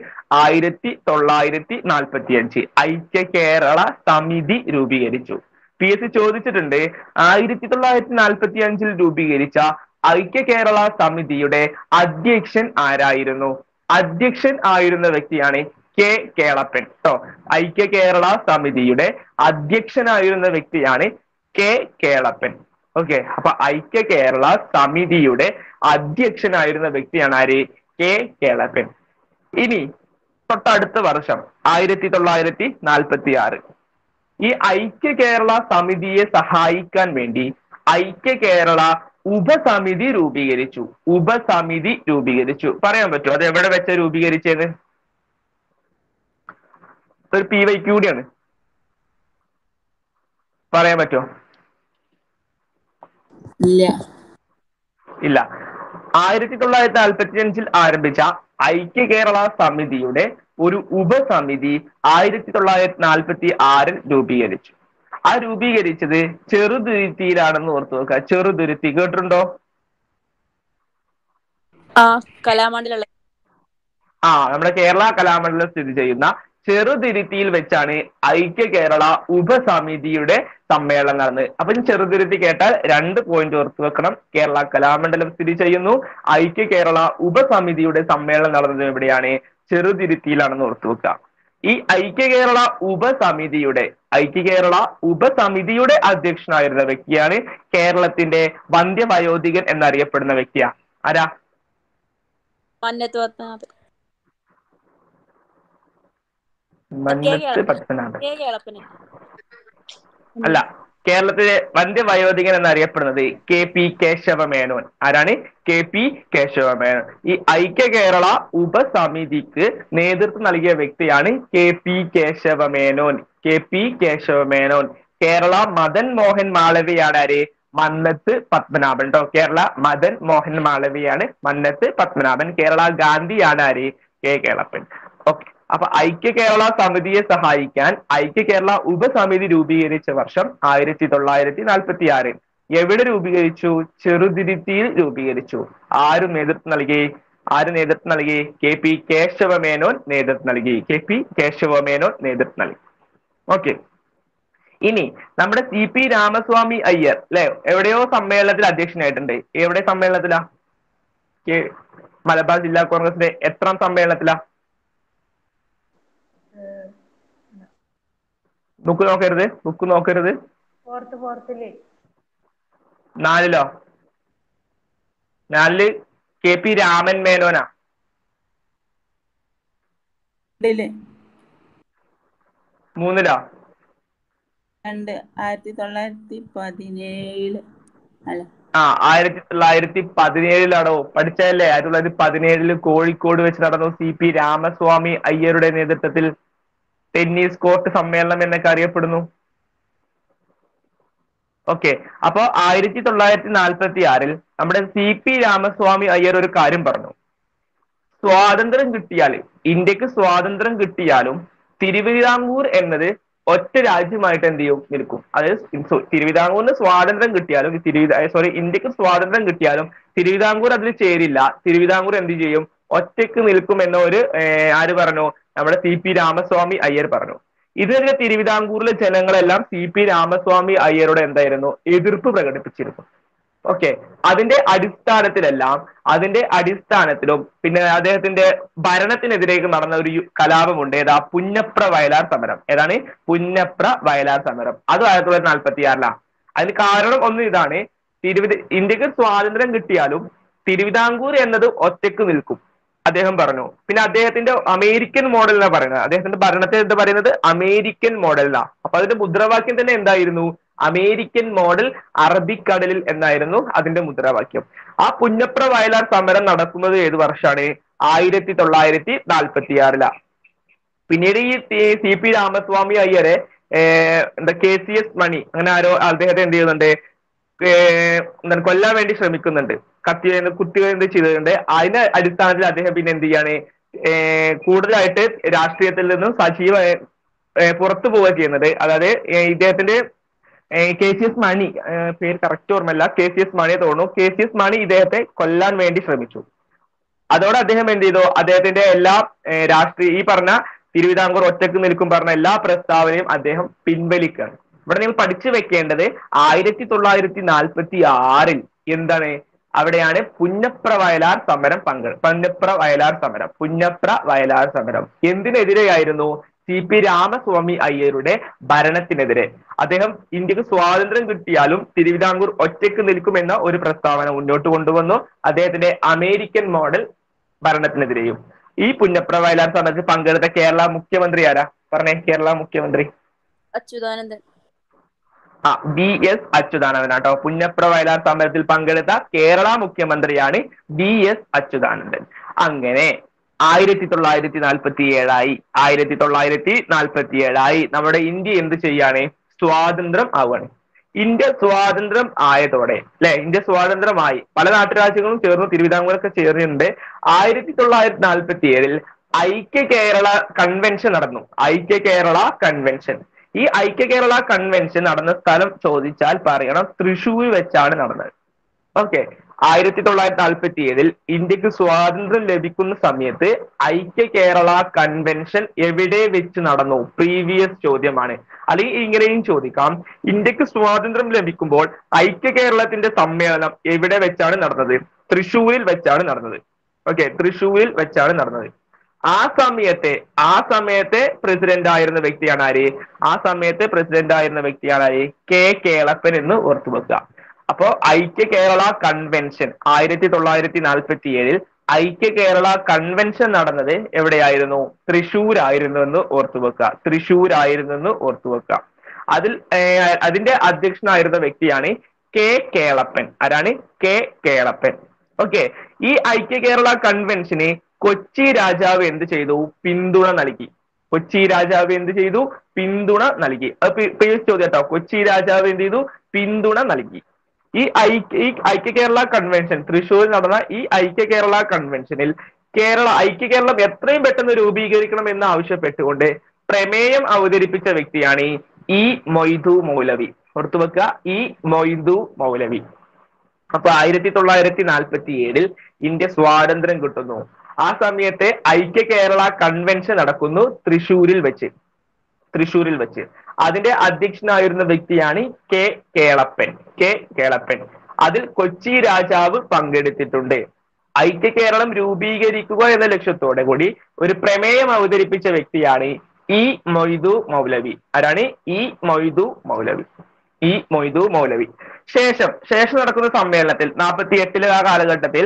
ആയിരത്തി തൊള്ളായിരത്തി നാൽപ്പത്തി അഞ്ച് ഐക്യ കേരള സമിതി രൂപീകരിച്ചു. പി എസ് സി ചോദിച്ചിട്ടുണ്ട് ആയിരത്തി തൊള്ളായിരത്തി നാൽപ്പത്തി അഞ്ചിൽ രൂപീകരിച്ച ഐക്യ കേരള സമിതിയുടെ അധ്യക്ഷൻ ആരായിരുന്നു? അധ്യക്ഷൻ ആയിരുന്ന വ്യക്തിയാണ് കെ കേളപ്പൻ. കേട്ടോ ഐക്യ കേരള സമിതിയുടെ അധ്യക്ഷനായിരുന്ന വ്യക്തിയാണ് കെ കേളപ്പൻ. ഓക്കെ അപ്പൊ ഐക്യ കേരള സമിതിയുടെ അധ്യക്ഷനായിരുന്ന വ്യക്തിയാണ് ആര്? കെ കേളപ്പൻ. ഇനി തൊട്ടടുത്ത വർഷം ആയിരത്തി തൊള്ളായിരത്തി നാൽപ്പത്തി ആറ് ഈ ഐക്യ കേരള സമിതിയെ സഹായിക്കാൻ വേണ്ടി ഐക്യ കേരള ഉപസമിതി രൂപീകരിച്ചു. ഉപസമിതി രൂപീകരിച്ചു. പറയാൻ പറ്റുമോ? അത് എവിടെ വെച്ച രൂപീകരിച്ചത് ഒരു പി വൈ കൂടിയാണ്. പറയാൻ പറ്റുമോ? ഇല്ല. ഇല്ല. ആയിരത്തി തൊള്ളായിരത്തി നാൽപ്പത്തി അഞ്ചിൽ ആരംഭിച്ച ഐക്യ കേരള സമിതിയുടെ ഒരു ഉപസമിതി ആയിരത്തി തൊള്ളായിരത്തി നാൽപ്പത്തി ആറിൽ രൂപീകരിച്ചു. ആ രൂപീകരിച്ചത് ചെറുതുരുത്തിയിലാണെന്ന് ഓർത്തു നോക്കുക. ചെറുതുരുത്തി കേട്ടിട്ടുണ്ടോ? ആ നമ്മുടെ കേരള കലാമണ്ഡലം സ്ഥിതി ചെയ്യുന്ന ചെറുതിരുത്തിയിൽ വെച്ചാണ് ഐക്യ കേരള ഉപസമിതിയുടെ സമ്മേളനം നടന്നത് അപ്പൊ ഈ ചെറുതിരുത്തി കേട്ടാൽ രണ്ട് പോയിന്റ് ഓർത്തു വെക്കണം. കേരള കലാമണ്ഡലം സ്ഥിതി ചെയ്യുന്നു. ഐക്യ കേരള ഉപസമിതിയുടെ സമ്മേളനം നടന്നത് എവിടെയാണ്? ചെറുതിരുത്തിയിലാണെന്ന് ഓർത്തു വെക്കുക. ഈ ഐക്യ കേരള ഉപസമിതിയുടെ ഐക്യ കേരള ഉപസമിതിയുടെ അധ്യക്ഷനായിരുന്ന വ്യക്തിയാണ് കേരളത്തിന്റെ വന്ധ്യവയോധികൻ എന്നറിയപ്പെടുന്ന വ്യക്തിയാ. ആരാ? മന്നത്ത് പത്മനാഭൻ മന്നത്ത് പത്മനാഭൻ കെ കേളപ്പന് അല്ല കേരളത്തിലെ വന്ധ്യവയോധികൻ എന്നറിയപ്പെടുന്നത് കെ പി കേശവ മേനോൻ ആരാണ്? കെ പി കേശവ മേനോൻ ഈ ഐക്യ കേരള ഉപസമിതിക്ക് നേതൃത്വം നൽകിയ വ്യക്തിയാണ് K P Kesava Menon K P Kesava Menon Kerala Madan Mohan മാളവിയാണ് ആര്? മന്നത്ത് പത്മനാഭൻ. കേട്ടോ കേരള മദൻ മോഹൻ മാളവിയാണ് മന്നത്ത് പത്മനാഭൻ. കേരള ഗാന്ധിയാണ് ആര്? കെ കേളപ്പൻ. ഓക്കെ. അപ്പൊ ഐക്യ കേരള സമിതിയെ സഹായിക്കാൻ ഐക്യ കേരള ഉപസമിതി രൂപീകരിച്ച വർഷം ആയിരത്തി തൊള്ളായിരത്തി നാൽപ്പത്തി ആറിൽ എവിടെ രൂപീകരിച്ചു? ചെറുതിരുത്തിയിൽ രൂപീകരിച്ചു. ആരും നേതൃത്വം നൽകി? ആര് നേതൃത്വം നൽകി? കെ പി കേശവ മേനോൻ നേതൃത്വം നൽകി. കെ പി കേശവ മേനോൻ നേതൃത്വം നൽകി. ഓക്കെ. ഇനി നമ്മുടെ സി പി രാമസ്വാമി അയ്യർ അല്ലെ? എവിടെയോ സമ്മേളനത്തിൽ അധ്യക്ഷനായിട്ടുണ്ട്. എവിടെ സമ്മേളനത്തിലാ? മലബാർ ജില്ലാ കോൺഗ്രസിന്റെ എത്രാം സമ്മേളനത്തിലാ? ബുക്ക് നോക്കരുത് ബുക്ക് നോക്കരുത്. ഫോർത്ത് ഫോർത്തിൽ നാലിലോ? നാലിൽ കെ പി രാമൻ മേനോനാ. മൂന്നിലോ? രണ്ട് ആയിരത്തി തൊള്ളായിരത്തി പതിനേഴിൽ അല്ല. ആ ആയിരത്തി തൊള്ളായിരത്തി പതിനേഴിലാണോ പഠിച്ചതല്ലേ? ആയിരത്തി തൊള്ളായിരത്തി പതിനേഴിൽ കോഴിക്കോട് വെച്ച് നടന്നു സി പി രാമസ്വാമി അയ്യരുടെ നേതൃത്വത്തിൽ ടെന്നീസ് കോർട്ട് സമ്മേളനം എന്നൊക്കെ അറിയപ്പെടുന്നു. ഓക്കെ അപ്പോ ആയിരത്തി തൊള്ളായിരത്തി നാൽപ്പത്തി ആറിൽ നമ്മുടെ സി പി രാമസ്വാമി അയ്യർ ഒരു കാര്യം പറഞ്ഞു. സ്വാതന്ത്ര്യം കിട്ടിയാൽ ഇന്ത്യയ്ക്ക് സ്വാതന്ത്ര്യം കിട്ടിയാലും തിരുവിതാംകൂർ എന്നത് ഒറ്റ രാജ്യമായിട്ട് എന്ത് ചെയ്യും? നിൽക്കും. അതായത് തിരുവിതാംകൂറിന് സ്വാതന്ത്ര്യം കിട്ടിയാലും തിരുവിതാ സോറി ഇന്ത്യയ്ക്ക് സ്വാതന്ത്ര്യം കിട്ടിയാലും തിരുവിതാംകൂർ അതിൽ ചേരില്ല. തിരുവിതാംകൂർ എന്ത് ചെയ്യും? ഒറ്റയ്ക്ക് നിൽക്കും എന്ന ഒരു ആര് പറഞ്ഞു? നമ്മുടെ സി പി രാമസ്വാമി അയ്യർ പറഞ്ഞു. ഇതിനെതിരെ തിരുവിതാംകൂറിലെ ജനങ്ങളെല്ലാം സി പി രാമസ്വാമി അയ്യരോട് എന്തായിരുന്നു? എതിർപ്പ് പ്രകടിപ്പിച്ചിരുന്നു. ഓക്കെ അതിന്റെ അടിസ്ഥാനത്തിലെല്ലാം അതിന്റെ അടിസ്ഥാനത്തിലും പിന്നെ അദ്ദേഹത്തിന്റെ ഭരണത്തിനെതിരേക്ക് നടന്ന ഒരു കലാപം കലാപമുണ്ട്. ഏതാ? പുന്നപ്ര വയലാർ സമരം. ഏതാണ്? പുന്നപ്ര വയലാർ സമരം. അത് ആയിരത്തി തൊള്ളായിരത്തി നാൽപ്പത്തി ആറിലാണ് അതിന് കാരണം ഒന്ന് ഇതാണ്. തിരുവിത ഇന്ത്യയ്ക്ക് സ്വാതന്ത്ര്യം കിട്ടിയാലും തിരുവിതാംകൂർ എന്നത് ഒറ്റയ്ക്ക് നിൽക്കും. അദ്ദേഹം പറഞ്ഞു. പിന്നെ അദ്ദേഹത്തിന്റെ അമേരിക്കൻ മോഡൽ എന്നാ പറയുന്നത്. അദ്ദേഹത്തിന്റെ ഭരണത്തെ എന്താ പറയുന്നത്? അമേരിക്കൻ മോഡൽ മോഡലിലാ അപ്പൊ അതിന്റെ മുദ്രാവാക്യം തന്നെ എന്തായിരുന്നു? അമേരിക്കൻ മോഡൽ അറബിക്കടലിൽ എന്നായിരുന്നു അതിന്റെ മുദ്രാവാക്യം. ആ പുന്നപ്ര വയലാർ സമരം നടക്കുന്നത് ഏത് വർഷമാണ് ആയിരത്തി തൊള്ളായിരത്തി നാൽപ്പത്തി ആറിലാ പിന്നീട് ഈ സി പി രാമസ്വാമി അയ്യരെ എന്താ കെ സി എസ് മണി അങ്ങനെ ആരോ അദ്ദേഹത്തെ എന്ത് ചെയ്യുന്നുണ്ട്? എന്താണ് കൊല്ലാൻ വേണ്ടി ശ്രമിക്കുന്നുണ്ട്. കത്തി കുത്തി എന്ത് ചെയ്തിട്ടുണ്ട്? അതിന്റെ അടിസ്ഥാനത്തിൽ അദ്ദേഹം പിന്നെ എന്ത് ചെയ്യാണ്? കൂടുതലായിട്ട് രാഷ്ട്രീയത്തിൽ നിന്നും സജീവ പുറത്തു പോവുക ചെയ്യുന്നത്. അതായത് ഇദ്ദേഹത്തിന്റെ കെ സി എസ് മണി പേര് കറക്റ്റ് ഓർമ്മല്ല കെ സി എസ് മണിയെ തോന്നുന്നു. കെ സി എസ് മണി ഇദ്ദേഹത്തെ കൊല്ലാൻ വേണ്ടി ശ്രമിച്ചു. അതോടെ അദ്ദേഹം എന്ത് ചെയ്തു? അദ്ദേഹത്തിന്റെ എല്ലാ രാഷ്ട്രീയ ഈ പറഞ്ഞ തിരുവിതാംകൂർ ഒറ്റയ്ക്ക് നിൽക്കും പറഞ്ഞ എല്ലാ പ്രസ്താവനയും അദ്ദേഹം പിൻവലിക്കുകയാണ്. ഇവിടെ നിങ്ങൾ പഠിച്ചു വെക്കേണ്ടത് ആയിരത്തി തൊള്ളായിരത്തി നാൽപ്പത്തി ആറിൽ എന്താണ്? അവിടെയാണ് പുന്നപ്ര വയലാർ സമരം പങ്കെ പുന്നപ്ര വയലാർ സമരം പുന്നപ്ര വയലാർ സമരം. എന്തിനെതിരെയായിരുന്നു? സി പി രാമസ്വാമി അയ്യരുടെ ഭരണത്തിനെതിരെ. അദ്ദേഹം ഇന്ത്യയ്ക്ക് സ്വാതന്ത്ര്യം കിട്ടിയാലും തിരുവിതാംകൂർ ഒറ്റയ്ക്ക് നിൽക്കുമെന്ന ഒരു പ്രസ്താവന മുന്നോട്ട് കൊണ്ടുവന്നു. അദ്ദേഹത്തിന്റെ അമേരിക്കൻ മോഡൽ ഭരണത്തിനെതിരെയും. ഈ പുന്നപ്ര വയലാർ സമരത്തിൽ പങ്കെടുത്ത കേരള മുഖ്യമന്ത്രി ആരാ? പറഞ്ഞേ കേരള മുഖ്യമന്ത്രി. അച്യുതാനന്ദൻ. ആ ബി എസ് അച്യുതാനന്ദൻ കേട്ടോ പുന്നപ്ര വയലാർ സമരത്തിൽ പങ്കെടുത്ത കേരള മുഖ്യമന്ത്രിയാണ് ബി എസ് അച്യുതാനന്ദൻ. അങ്ങനെ ആയിരത്തി തൊള്ളായിരത്തി നാൽപ്പത്തി ഏഴായി ആയിരത്തി തൊള്ളായിരത്തി നാൽപ്പത്തി ഏഴായി നമ്മുടെ ഇന്ത്യ എന്ത് ചെയ്യാണ്? സ്വാതന്ത്ര്യം ആവുകയാണ്. ഇന്ത്യ സ്വാതന്ത്ര്യം ആയതോടെ അല്ലെ? ഇന്ത്യ സ്വാതന്ത്ര്യമായി. പല നാട്ടുരാജ്യങ്ങളും ചേർന്ന് തിരുവിതാംകൂറൊക്കെ ചേർന്നിട്ടുണ്ട്. ആയിരത്തി തൊള്ളായിരത്തി നാൽപ്പത്തി ഏഴിൽ ഐക്യ കേരള കൺവെൻഷൻ നടന്നു. ഐക്യ കേരള കൺവെൻഷൻ ഈ ഐക്യ കേരള കൺവെൻഷൻ നടന്ന സ്ഥലം ചോദിച്ചാൽ പറയണം തൃശൂർ വെച്ചാണ് നടന്നത്. ഓക്കെ ആയിരത്തി തൊള്ളായിരത്തി നാൽപ്പത്തി ഏഴിൽ ഇന്ത്യയ്ക്ക് സ്വാതന്ത്ര്യം ലഭിക്കുന്ന സമയത്ത് ഐക്യ കേരള കൺവെൻഷൻ എവിടെ വെച്ച് നടന്നു? പ്രീവിയസ് ചോദ്യമാണ്. അല്ലെങ്കിൽ ഇങ്ങനെയും ചോദിക്കാം. ഇന്ത്യയ്ക്ക് സ്വാതന്ത്ര്യം ലഭിക്കുമ്പോൾ ഐക്യ കേരളത്തിന്റെ സമ്മേളനം എവിടെ വെച്ചാണ് നടന്നത്? തൃശൂരിൽ വെച്ചാണ് നടന്നത്. ഓക്കെ തൃശൂരിൽ വെച്ചാണ് നടന്നത്. ആ സമയത്തെ ആ സമയത്തെ പ്രസിഡന്റ് ആയിരുന്ന വ്യക്തിയാണ് ആര്? ആ സമയത്തെ പ്രസിഡന്റ് ആയിരുന്ന വ്യക്തിയാണ് ആര്? കെ കേളപ്പൻ എന്ന് ഓർത്തു വെക്കുക. അപ്പോ ഐക്യ കേരള കൺവെൻഷൻ ആയിരത്തി തൊള്ളായിരത്തി നാൽപ്പത്തി ഏഴിൽ ഐക്യ കേരള കൺവെൻഷൻ നടന്നത് എവിടെയായിരുന്നു? തൃശൂരായിരുന്നു എന്ന് ഓർത്തു വെക്കുക. തൃശൂരായിരുന്നു എന്ന് ഓർത്തു വെക്കുക. അതിൽ അതിന്റെ അധ്യക്ഷനായിരുന്ന വ്യക്തിയാണ് കെ കേളപ്പൻ. ആരാണ്? കെ കേളപ്പൻ. ഓക്കെ. ഈ ഐക്യ കേരള കൺവെൻഷന് കൊച്ചി രാജാവ് എന്ത് ചെയ്തു? പിന്തുണ നൽകി. കൊച്ചി രാജാവ് എന്ത് ചെയ്തു? പിന്തുണ നൽകി. ചോദ്യം കേട്ടോ. കൊച്ചി രാജാവ് എന്ത് ചെയ്തു? പിന്തുണ നൽകി. ഈ ഐക്യ ഈ കേരള കൺവെൻഷൻ തൃശ്ശൂരിൽ നടന്ന ഈ ഐക്യ കേരള കൺവെൻഷനിൽ കേരള ഐക്യ കേരളം എത്രയും പെട്ടെന്ന് രൂപീകരിക്കണം എന്ന് ആവശ്യപ്പെട്ടുകൊണ്ട് പ്രമേയം അവതരിപ്പിച്ച വ്യക്തിയാണ് ഈ മൊയ്തു മൗലവി. ഓർത്തു വെക്കുക ഈ മൊയ്തു മൗലവി. അപ്പൊ ആയിരത്തി തൊള്ളായിരത്തി നാൽപ്പത്തി ഏഴിൽ ഇന്ത്യ സ്വാതന്ത്ര്യം കിട്ടുന്നു. ആ സമയത്തെ ഐക്യ കേരള കൺവെൻഷൻ നടക്കുന്നു തൃശൂരിൽ വെച്ച്. തൃശൂരിൽ വെച്ച്. അതിന്റെ അധ്യക്ഷനായിരുന്ന വ്യക്തിയാണ് കെ കേളപ്പൻ. കെ കേളപ്പൻ. അതിൽ കൊച്ചി രാജാവ് പങ്കെടുത്തിട്ടുണ്ട്. ഐക്യ കേരളം രൂപീകരിക്കുക എന്ന ലക്ഷ്യത്തോടെ കൂടി ഒരു പ്രമേയം അവതരിപ്പിച്ച വ്യക്തിയാണ് ഇ മൊയ്തു മൗലവി. ആരാണ്? ഇ മൊയ്തു മൗലവി. ഇ മൊയ്തു മൗലവി. ശേഷം ശേഷം നടക്കുന്ന സമ്മേളനത്തിൽ നാൽപ്പത്തി എട്ടിലെ ആ കാലഘട്ടത്തിൽ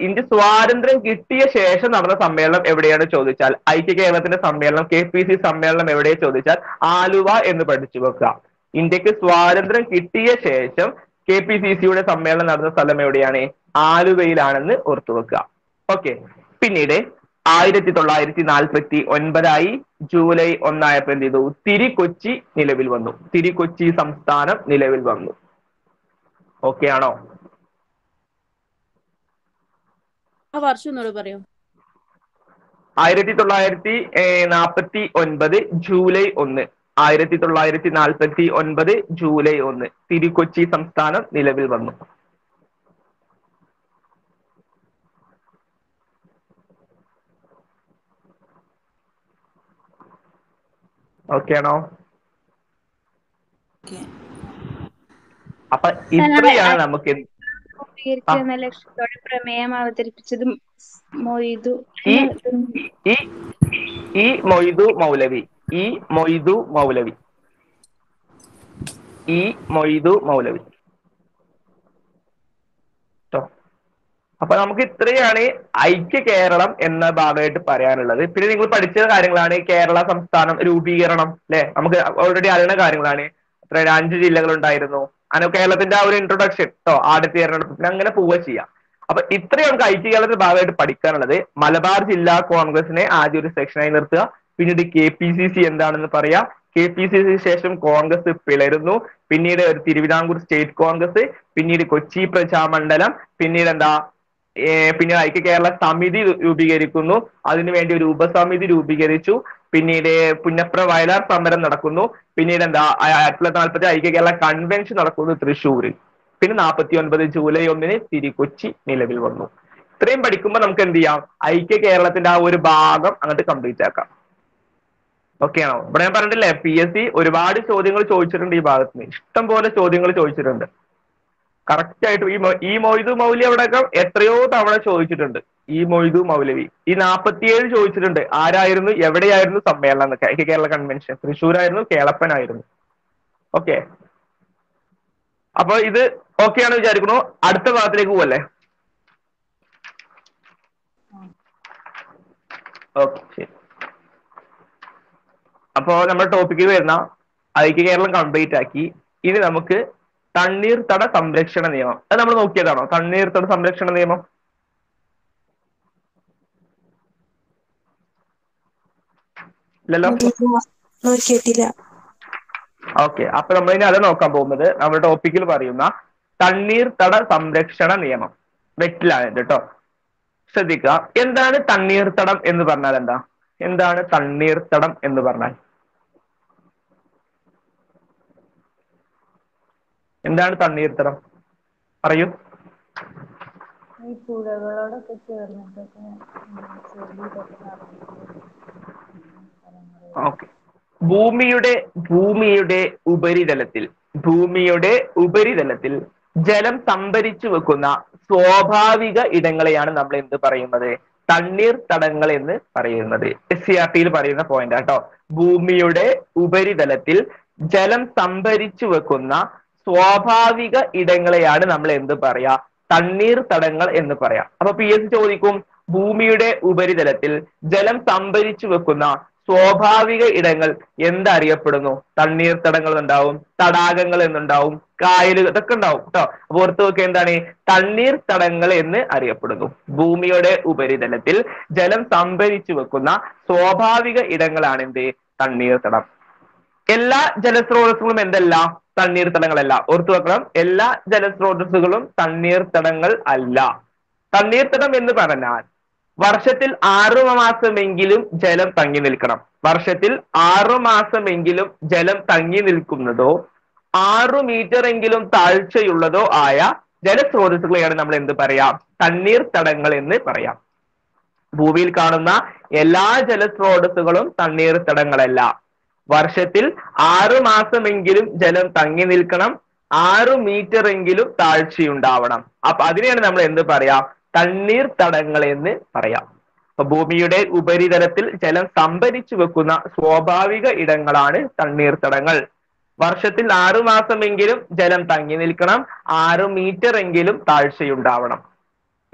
ഇന്ത്യ സ്വാതന്ത്ര്യം കിട്ടിയ ശേഷം നടന്ന സമ്മേളനം എവിടെയാണ് ചോദിച്ചാൽ ഐക്യ കേരളത്തിന്റെ സമ്മേളനം കെ പി സി സമ്മേളനം എവിടെ ചോദിച്ചാൽ ആലുവ എന്ന് പഠിച്ചു വെക്കുക. ഇന്ത്യയ്ക്ക് സ്വാതന്ത്ര്യം കിട്ടിയ ശേഷം കെ പി സി സിയുടെ സമ്മേളനം നടന്ന സ്ഥലം എവിടെയാണ്? ആലുവയിലാണെന്ന് ഓർത്തു വെക്കുക. ഓക്കെ. പിന്നീട് ആയിരത്തി തൊള്ളായിരത്തി നാൽപ്പത്തി ഒൻപതായി ജൂലൈ ഒന്നായപ്പോ എന്ത് ചെയ്തു? തിരികൊച്ചി നിലവിൽ വന്നു. തിരികൊച്ചി സംസ്ഥാനം നിലവിൽ വന്നു. ഓക്കെ ആണോ? ആ വർഷം ഒന്നുകൂടെ പറയോ. ആയിരത്തി തൊള്ളായിരത്തി നാൽപ്പത്തി ഒൻപത് ജൂലൈ ഒന്ന്. ആയിരത്തി തൊള്ളായിരത്തി നാൽപ്പത്തി ഒൻപത് ജൂലൈ ഒന്ന്. തിരുക്കൊച്ചി സംസ്ഥാനം നിലവിൽ വന്നു. ഓക്കെ ആണോ? ഓക്കെ അപ്പൊ ഇത്രയാണ് നമുക്ക് എന്ന ലക്ഷ്യത്തോടെ പ്രമേയം അവതരിപ്പിച്ചത് മൊയ്തു ഈ ഈ മൊയ്തു മൗലവി ഈ മൊയ്തു മൗലവി. ഈ മൊയ്തു മൗലവി. അപ്പൊ നമുക്ക് ഇത്രയാണ് ഐക്യ കേരളം എന്ന ഭാഗമായിട്ട് പറയാനുള്ളത്. പിന്നെ നിങ്ങൾ പഠിച്ച കാര്യങ്ങളാണ് കേരള സംസ്ഥാനം രൂപീകരണം അല്ലെ? നമുക്ക് ഓൾറെഡി അറിയുന്ന കാര്യങ്ങളാണ്. അഞ്ച് ജില്ലകൾ ഉണ്ടായിരുന്നു അങ്ങനെ കേരളത്തിന്റെ ആ ഒരു ഇൻട്രൊഡക്ഷൻ കേട്ടോ ആദ്യത്തെ തെരഞ്ഞെടുപ്പിന് അങ്ങനെ പോവുക ചെയ്യാം. അപ്പൊ ഇത്രയും നമുക്ക് ഐ ടി കേരളത്തിന്റെ ഭാഗമായിട്ട് പഠിക്കാനുള്ളത്. മലബാർ ജില്ലാ കോൺഗ്രസിനെ ആദ്യം ഒരു സെക്ഷനായി നിർത്തുക. പിന്നീട് കെ പി സി സി എന്താണെന്ന് പറയാ. കെ പി സി സി ശേഷം കോൺഗ്രസ് പിളരുന്നു. പിന്നീട് ഒരു തിരുവിതാംകൂർ സ്റ്റേറ്റ് കോൺഗ്രസ്. പിന്നീട് കൊച്ചി പ്രജാമണ്ഡലം. പിന്നീട് എന്താ പിന്നെ ഐക്യ കേരള സമിതി രൂപീകരിക്കുന്നു. അതിനുവേണ്ടി ഒരു ഉപസമിതി രൂപീകരിച്ചു. പിന്നീട് പുന്നപ്ര വയലാർ സമരം നടക്കുന്നു. പിന്നീട് എന്താ ആയിരത്തി തൊള്ളായിരത്തി ഐക്യ കേരള കൺവെൻഷൻ നടക്കുന്നു തൃശ്ശൂരിൽ. പിന്നെ നാൽപ്പത്തി ഒൻപത് ജൂലൈ ഒന്നിന് തിരികൊച്ചി നിലവിൽ വന്നു. ഇത്രയും പഠിക്കുമ്പോൾ നമുക്ക് എന്ത് ചെയ്യാം? ഐക്യ കേരളത്തിന്റെ ആ ഒരു ഭാഗം അങ്ങോട്ട് കംപ്ലീറ്റ് ആക്കാം. ഓക്കെ ആണോ? ഇവിടെ ഞാൻ പറഞ്ഞിട്ടില്ലേ പി എസ് സി ഒരുപാട് ചോദ്യങ്ങൾ ചോദിച്ചിട്ടുണ്ട് ഈ ഭാഗത്ത്. ഇഷ്ടം പോലെ ചോദ്യങ്ങൾ ചോദിച്ചിട്ടുണ്ട്. കറക്റ്റ് ആയിട്ട് ഈ ഈ മൊയ്തു മൗലി അവിടെയൊക്കെ എത്രയോ തവണ ചോദിച്ചിട്ടുണ്ട്. ഈ മൊയ്തു മൗലവി. ഈ നാപ്പത്തിയേഴ് ചോദിച്ചിട്ടുണ്ട്. ആരായിരുന്നു എവിടെയായിരുന്നു സമ്മേളനം എന്നൊക്കെ. കേരള കൺവെൻഷൻ തൃശ്ശൂരായിരുന്നു കേളപ്പനായിരുന്നു. ഓക്കെ അപ്പൊ ഇത് ഓക്കെ ആണ് വിചാരിക്കണു അടുത്ത ഭാഗത്തിലേക്ക് പോവല്ലേ? ഓക്കെ അപ്പോ നമ്മുടെ ടോപ്പിക്ക് വരുന്ന ഐക്യ കേരളം കംപ്ലീറ്റ് ആക്കി. ഇനി നമുക്ക് തണ്ണീർത്തട സംരക്ഷണ നിയമം. അത് നമ്മൾ നോക്കിയതാണോ? തണ്ണീർത്തട സംരക്ഷണ നിയമം? ഇല്ലല്ലോ? നോക്കിയിട്ടില്ല. ഓക്കെ അപ്പൊ നമ്മൾ ഇനി അത് നോക്കാൻ പോകുന്നത്. നമ്മുടെ ടോപ്പിക്കിൽ പറയുന്ന തണ്ണീർത്തട സംരക്ഷണ നിയമം. വെറ്റിലാണ് കേട്ടോ ശ്രദ്ധിക്കുക. എന്താണ് തണ്ണീർത്തടം എന്ന് പറഞ്ഞാൽ എന്താ? എന്താണ് തണ്ണീർത്തടം എന്ന് പറഞ്ഞാൽ? എന്താണ് തണ്ണീർത്തടം? പറയൂ. ഈ പുഴകളോടൊക്കെ ചേർന്നിട്ടൊക്കെ ഓക്കെ. ഭൂമിയുടെ ഭൂമിയുടെ ഉപരിതലത്തിൽ ഭൂമിയുടെ ഉപരിതലത്തിൽ ജലം സംഭരിച്ചു വെക്കുന്ന സ്വാഭാവിക ഇടങ്ങളെയാണ് നമ്മൾ എന്ത് പറയുന്നത്? തണ്ണീർ തടങ്ങൾ എന്ന് പറയുന്നത്. എസ് സി ആർ ടിയിൽ പറയുന്ന പോയിന്റ് കേട്ടോ ഭൂമിയുടെ ഉപരിതലത്തിൽ ജലം സംഭരിച്ചു വെക്കുന്ന സ്വാഭാവിക ഇടങ്ങളെയാണ് നമ്മൾ എന്ത് പറയാ? തണ്ണീർ തടങ്ങൾ എന്ന് പറയാം. അപ്പൊ പി എസ് ചോദിക്കും ഭൂമിയുടെ ഉപരിതലത്തിൽ ജലം സംഭരിച്ചു വെക്കുന്ന സ്വാഭാവിക ഇടങ്ങൾ എന്തറിയപ്പെടുന്നു? തണ്ണീർത്തടങ്ങൾ ഉണ്ടാവും തടാകങ്ങൾ എന്നുണ്ടാവും കായലുകൾ ഇതൊക്കെ ഉണ്ടാവും കേട്ടോ. അപ്പൊ ഓർത്ത് നോക്കുക എന്താണ്? തണ്ണീർത്തടങ്ങൾ എന്ന് അറിയപ്പെടുന്നു. ഭൂമിയുടെ ഉപരിതലത്തിൽ ജലം സംഭരിച്ചു വെക്കുന്ന സ്വാഭാവിക ഇടങ്ങളാണ് എന്ത്? തണ്ണീർത്തടം എല്ലാ ജലസ്രോതസ്സുകളും എന്തല്ല? തണ്ണീർത്തടങ്ങളല്ല ഓർത്തു വെക്കണം. എല്ലാ ജലസ്രോതസ്സുകളും തണ്ണീർത്തടങ്ങൾ അല്ല. തണ്ണീർത്തടം എന്ന് പറഞ്ഞാൽ വർഷത്തിൽ ആറു മാസമെങ്കിലും ജലം തങ്ങി നിൽക്കണം. വർഷത്തിൽ ആറു മാസമെങ്കിലും ജലം തങ്ങി നിൽക്കുന്നതോ ആറു മീറ്റർ എങ്കിലും താഴ്ചയുള്ളതോ ആയ ജലസ്രോതസ്സുകളെയാണ് നമ്മൾ എന്ത് പറയാം? തണ്ണീർത്തടങ്ങൾ എന്ന് പറയാം. ഭൂമിയിൽ കാണുന്ന എല്ലാ ജലസ്രോതസ്സുകളും തണ്ണീർത്തടങ്ങളല്ല വർഷത്തിൽ ആറു മാസമെങ്കിലും ജലം തങ്ങി നിൽക്കണം ആറു മീറ്റർ എങ്കിലും താഴ്ചയുണ്ടാവണം. അപ്പൊ അതിനെയാണ് നമ്മൾ എന്ത് പറയാ? തണ്ണീർ തടങ്ങൾ എന്ന് പറയാം. അപ്പൊ ഭൂമിയുടെ ഉപരിതലത്തിൽ ജലം സംഭരിച്ചു വെക്കുന്ന സ്വാഭാവിക ഇടങ്ങളാണ് തണ്ണീർത്തടങ്ങൾ വർഷത്തിൽ ആറു മാസമെങ്കിലും ജലം തങ്ങി നിൽക്കണം ആറു മീറ്റർ എങ്കിലും താഴ്ചയുണ്ടാവണം.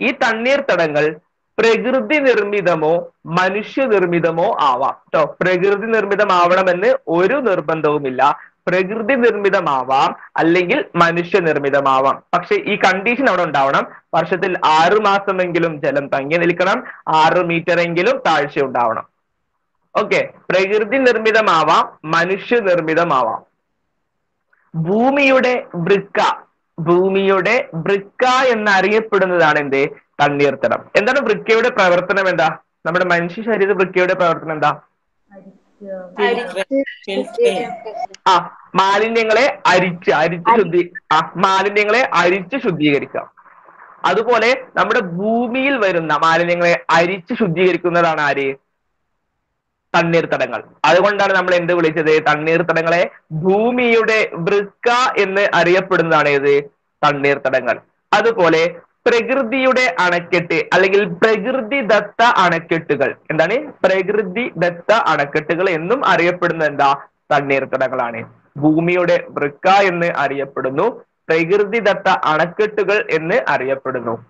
ഈ തണ്ണീർത്തടങ്ങൾ പ്രകൃതി നിർമ്മിതമോ മനുഷ്യ നിർമ്മിതമോ ആവാം. കേട്ടോ പ്രകൃതി നിർമ്മിതമാവണമെന്ന് ഒരു നിർബന്ധവുമില്ല. പ്രകൃതി നിർമ്മിതമാവാം അല്ലെങ്കിൽ മനുഷ്യ നിർമ്മിതമാവാം. പക്ഷെ ഈ കണ്ടീഷൻ അവിടെ ഉണ്ടാവണം. വർഷത്തിൽ ആറു മാസമെങ്കിലും ജലം തങ്ങി നിൽക്കണം. ആറ് മീറ്റർ എങ്കിലും താഴ്ച ഉണ്ടാവണം ഓക്കെ പ്രകൃതി നിർമ്മിതമാവാം മനുഷ്യ നിർമ്മിതമാവാം. ഭൂമിയുടെ വൃക്ക ഭൂമിയുടെ വൃക്ക എന്നറിയപ്പെടുന്നതാണ് എന്ത് തണ്ണീർത്തടം. എന്താണ് വൃക്കയുടെ പ്രവർത്തനം എന്താ? നമ്മുടെ മനുഷ്യ ശരീര വൃക്കയുടെ പ്രവർത്തനം എന്താ? ആ മാലിന്യങ്ങളെ അരിച്ച് അരിച്ച് ശുദ്ധി ആ മാലിന്യങ്ങളെ അരിച്ച് ശുദ്ധീകരിക്കാം അതുപോലെ നമ്മുടെ ഭൂമിയിൽ വരുന്ന മാലിന്യങ്ങളെ അരിച്ച് ശുദ്ധീകരിക്കുന്നതാണ് ആര്? തണ്ണീർത്തടങ്ങൾ. അതുകൊണ്ടാണ് നമ്മൾ എന്ത് വിളിച്ചത്? തണ്ണീർത്തടങ്ങളെ ഭൂമിയുടെ വൃക്ക എന്ന് അറിയപ്പെടുന്നതാണ് ഏത്? തണ്ണീർത്തടങ്ങൾ. അതുപോലെ പ്രകൃതിയുടെ അണക്കെട്ട് അല്ലെങ്കിൽ പ്രകൃതിദത്ത അണക്കെട്ടുകൾ. എന്താണ്? പ്രകൃതി ദത്ത അണക്കെട്ടുകൾ എന്നും അറിയപ്പെടുന്ന എന്താ? തണ്ണീർത്തടങ്ങളാണ്. ഭൂമിയുടെ വൃക്ക എന്ന് അറിയപ്പെടുന്നു. പ്രകൃതിദത്ത അണക്കെട്ടുകൾ എന്ന് അറിയപ്പെടുന്നു.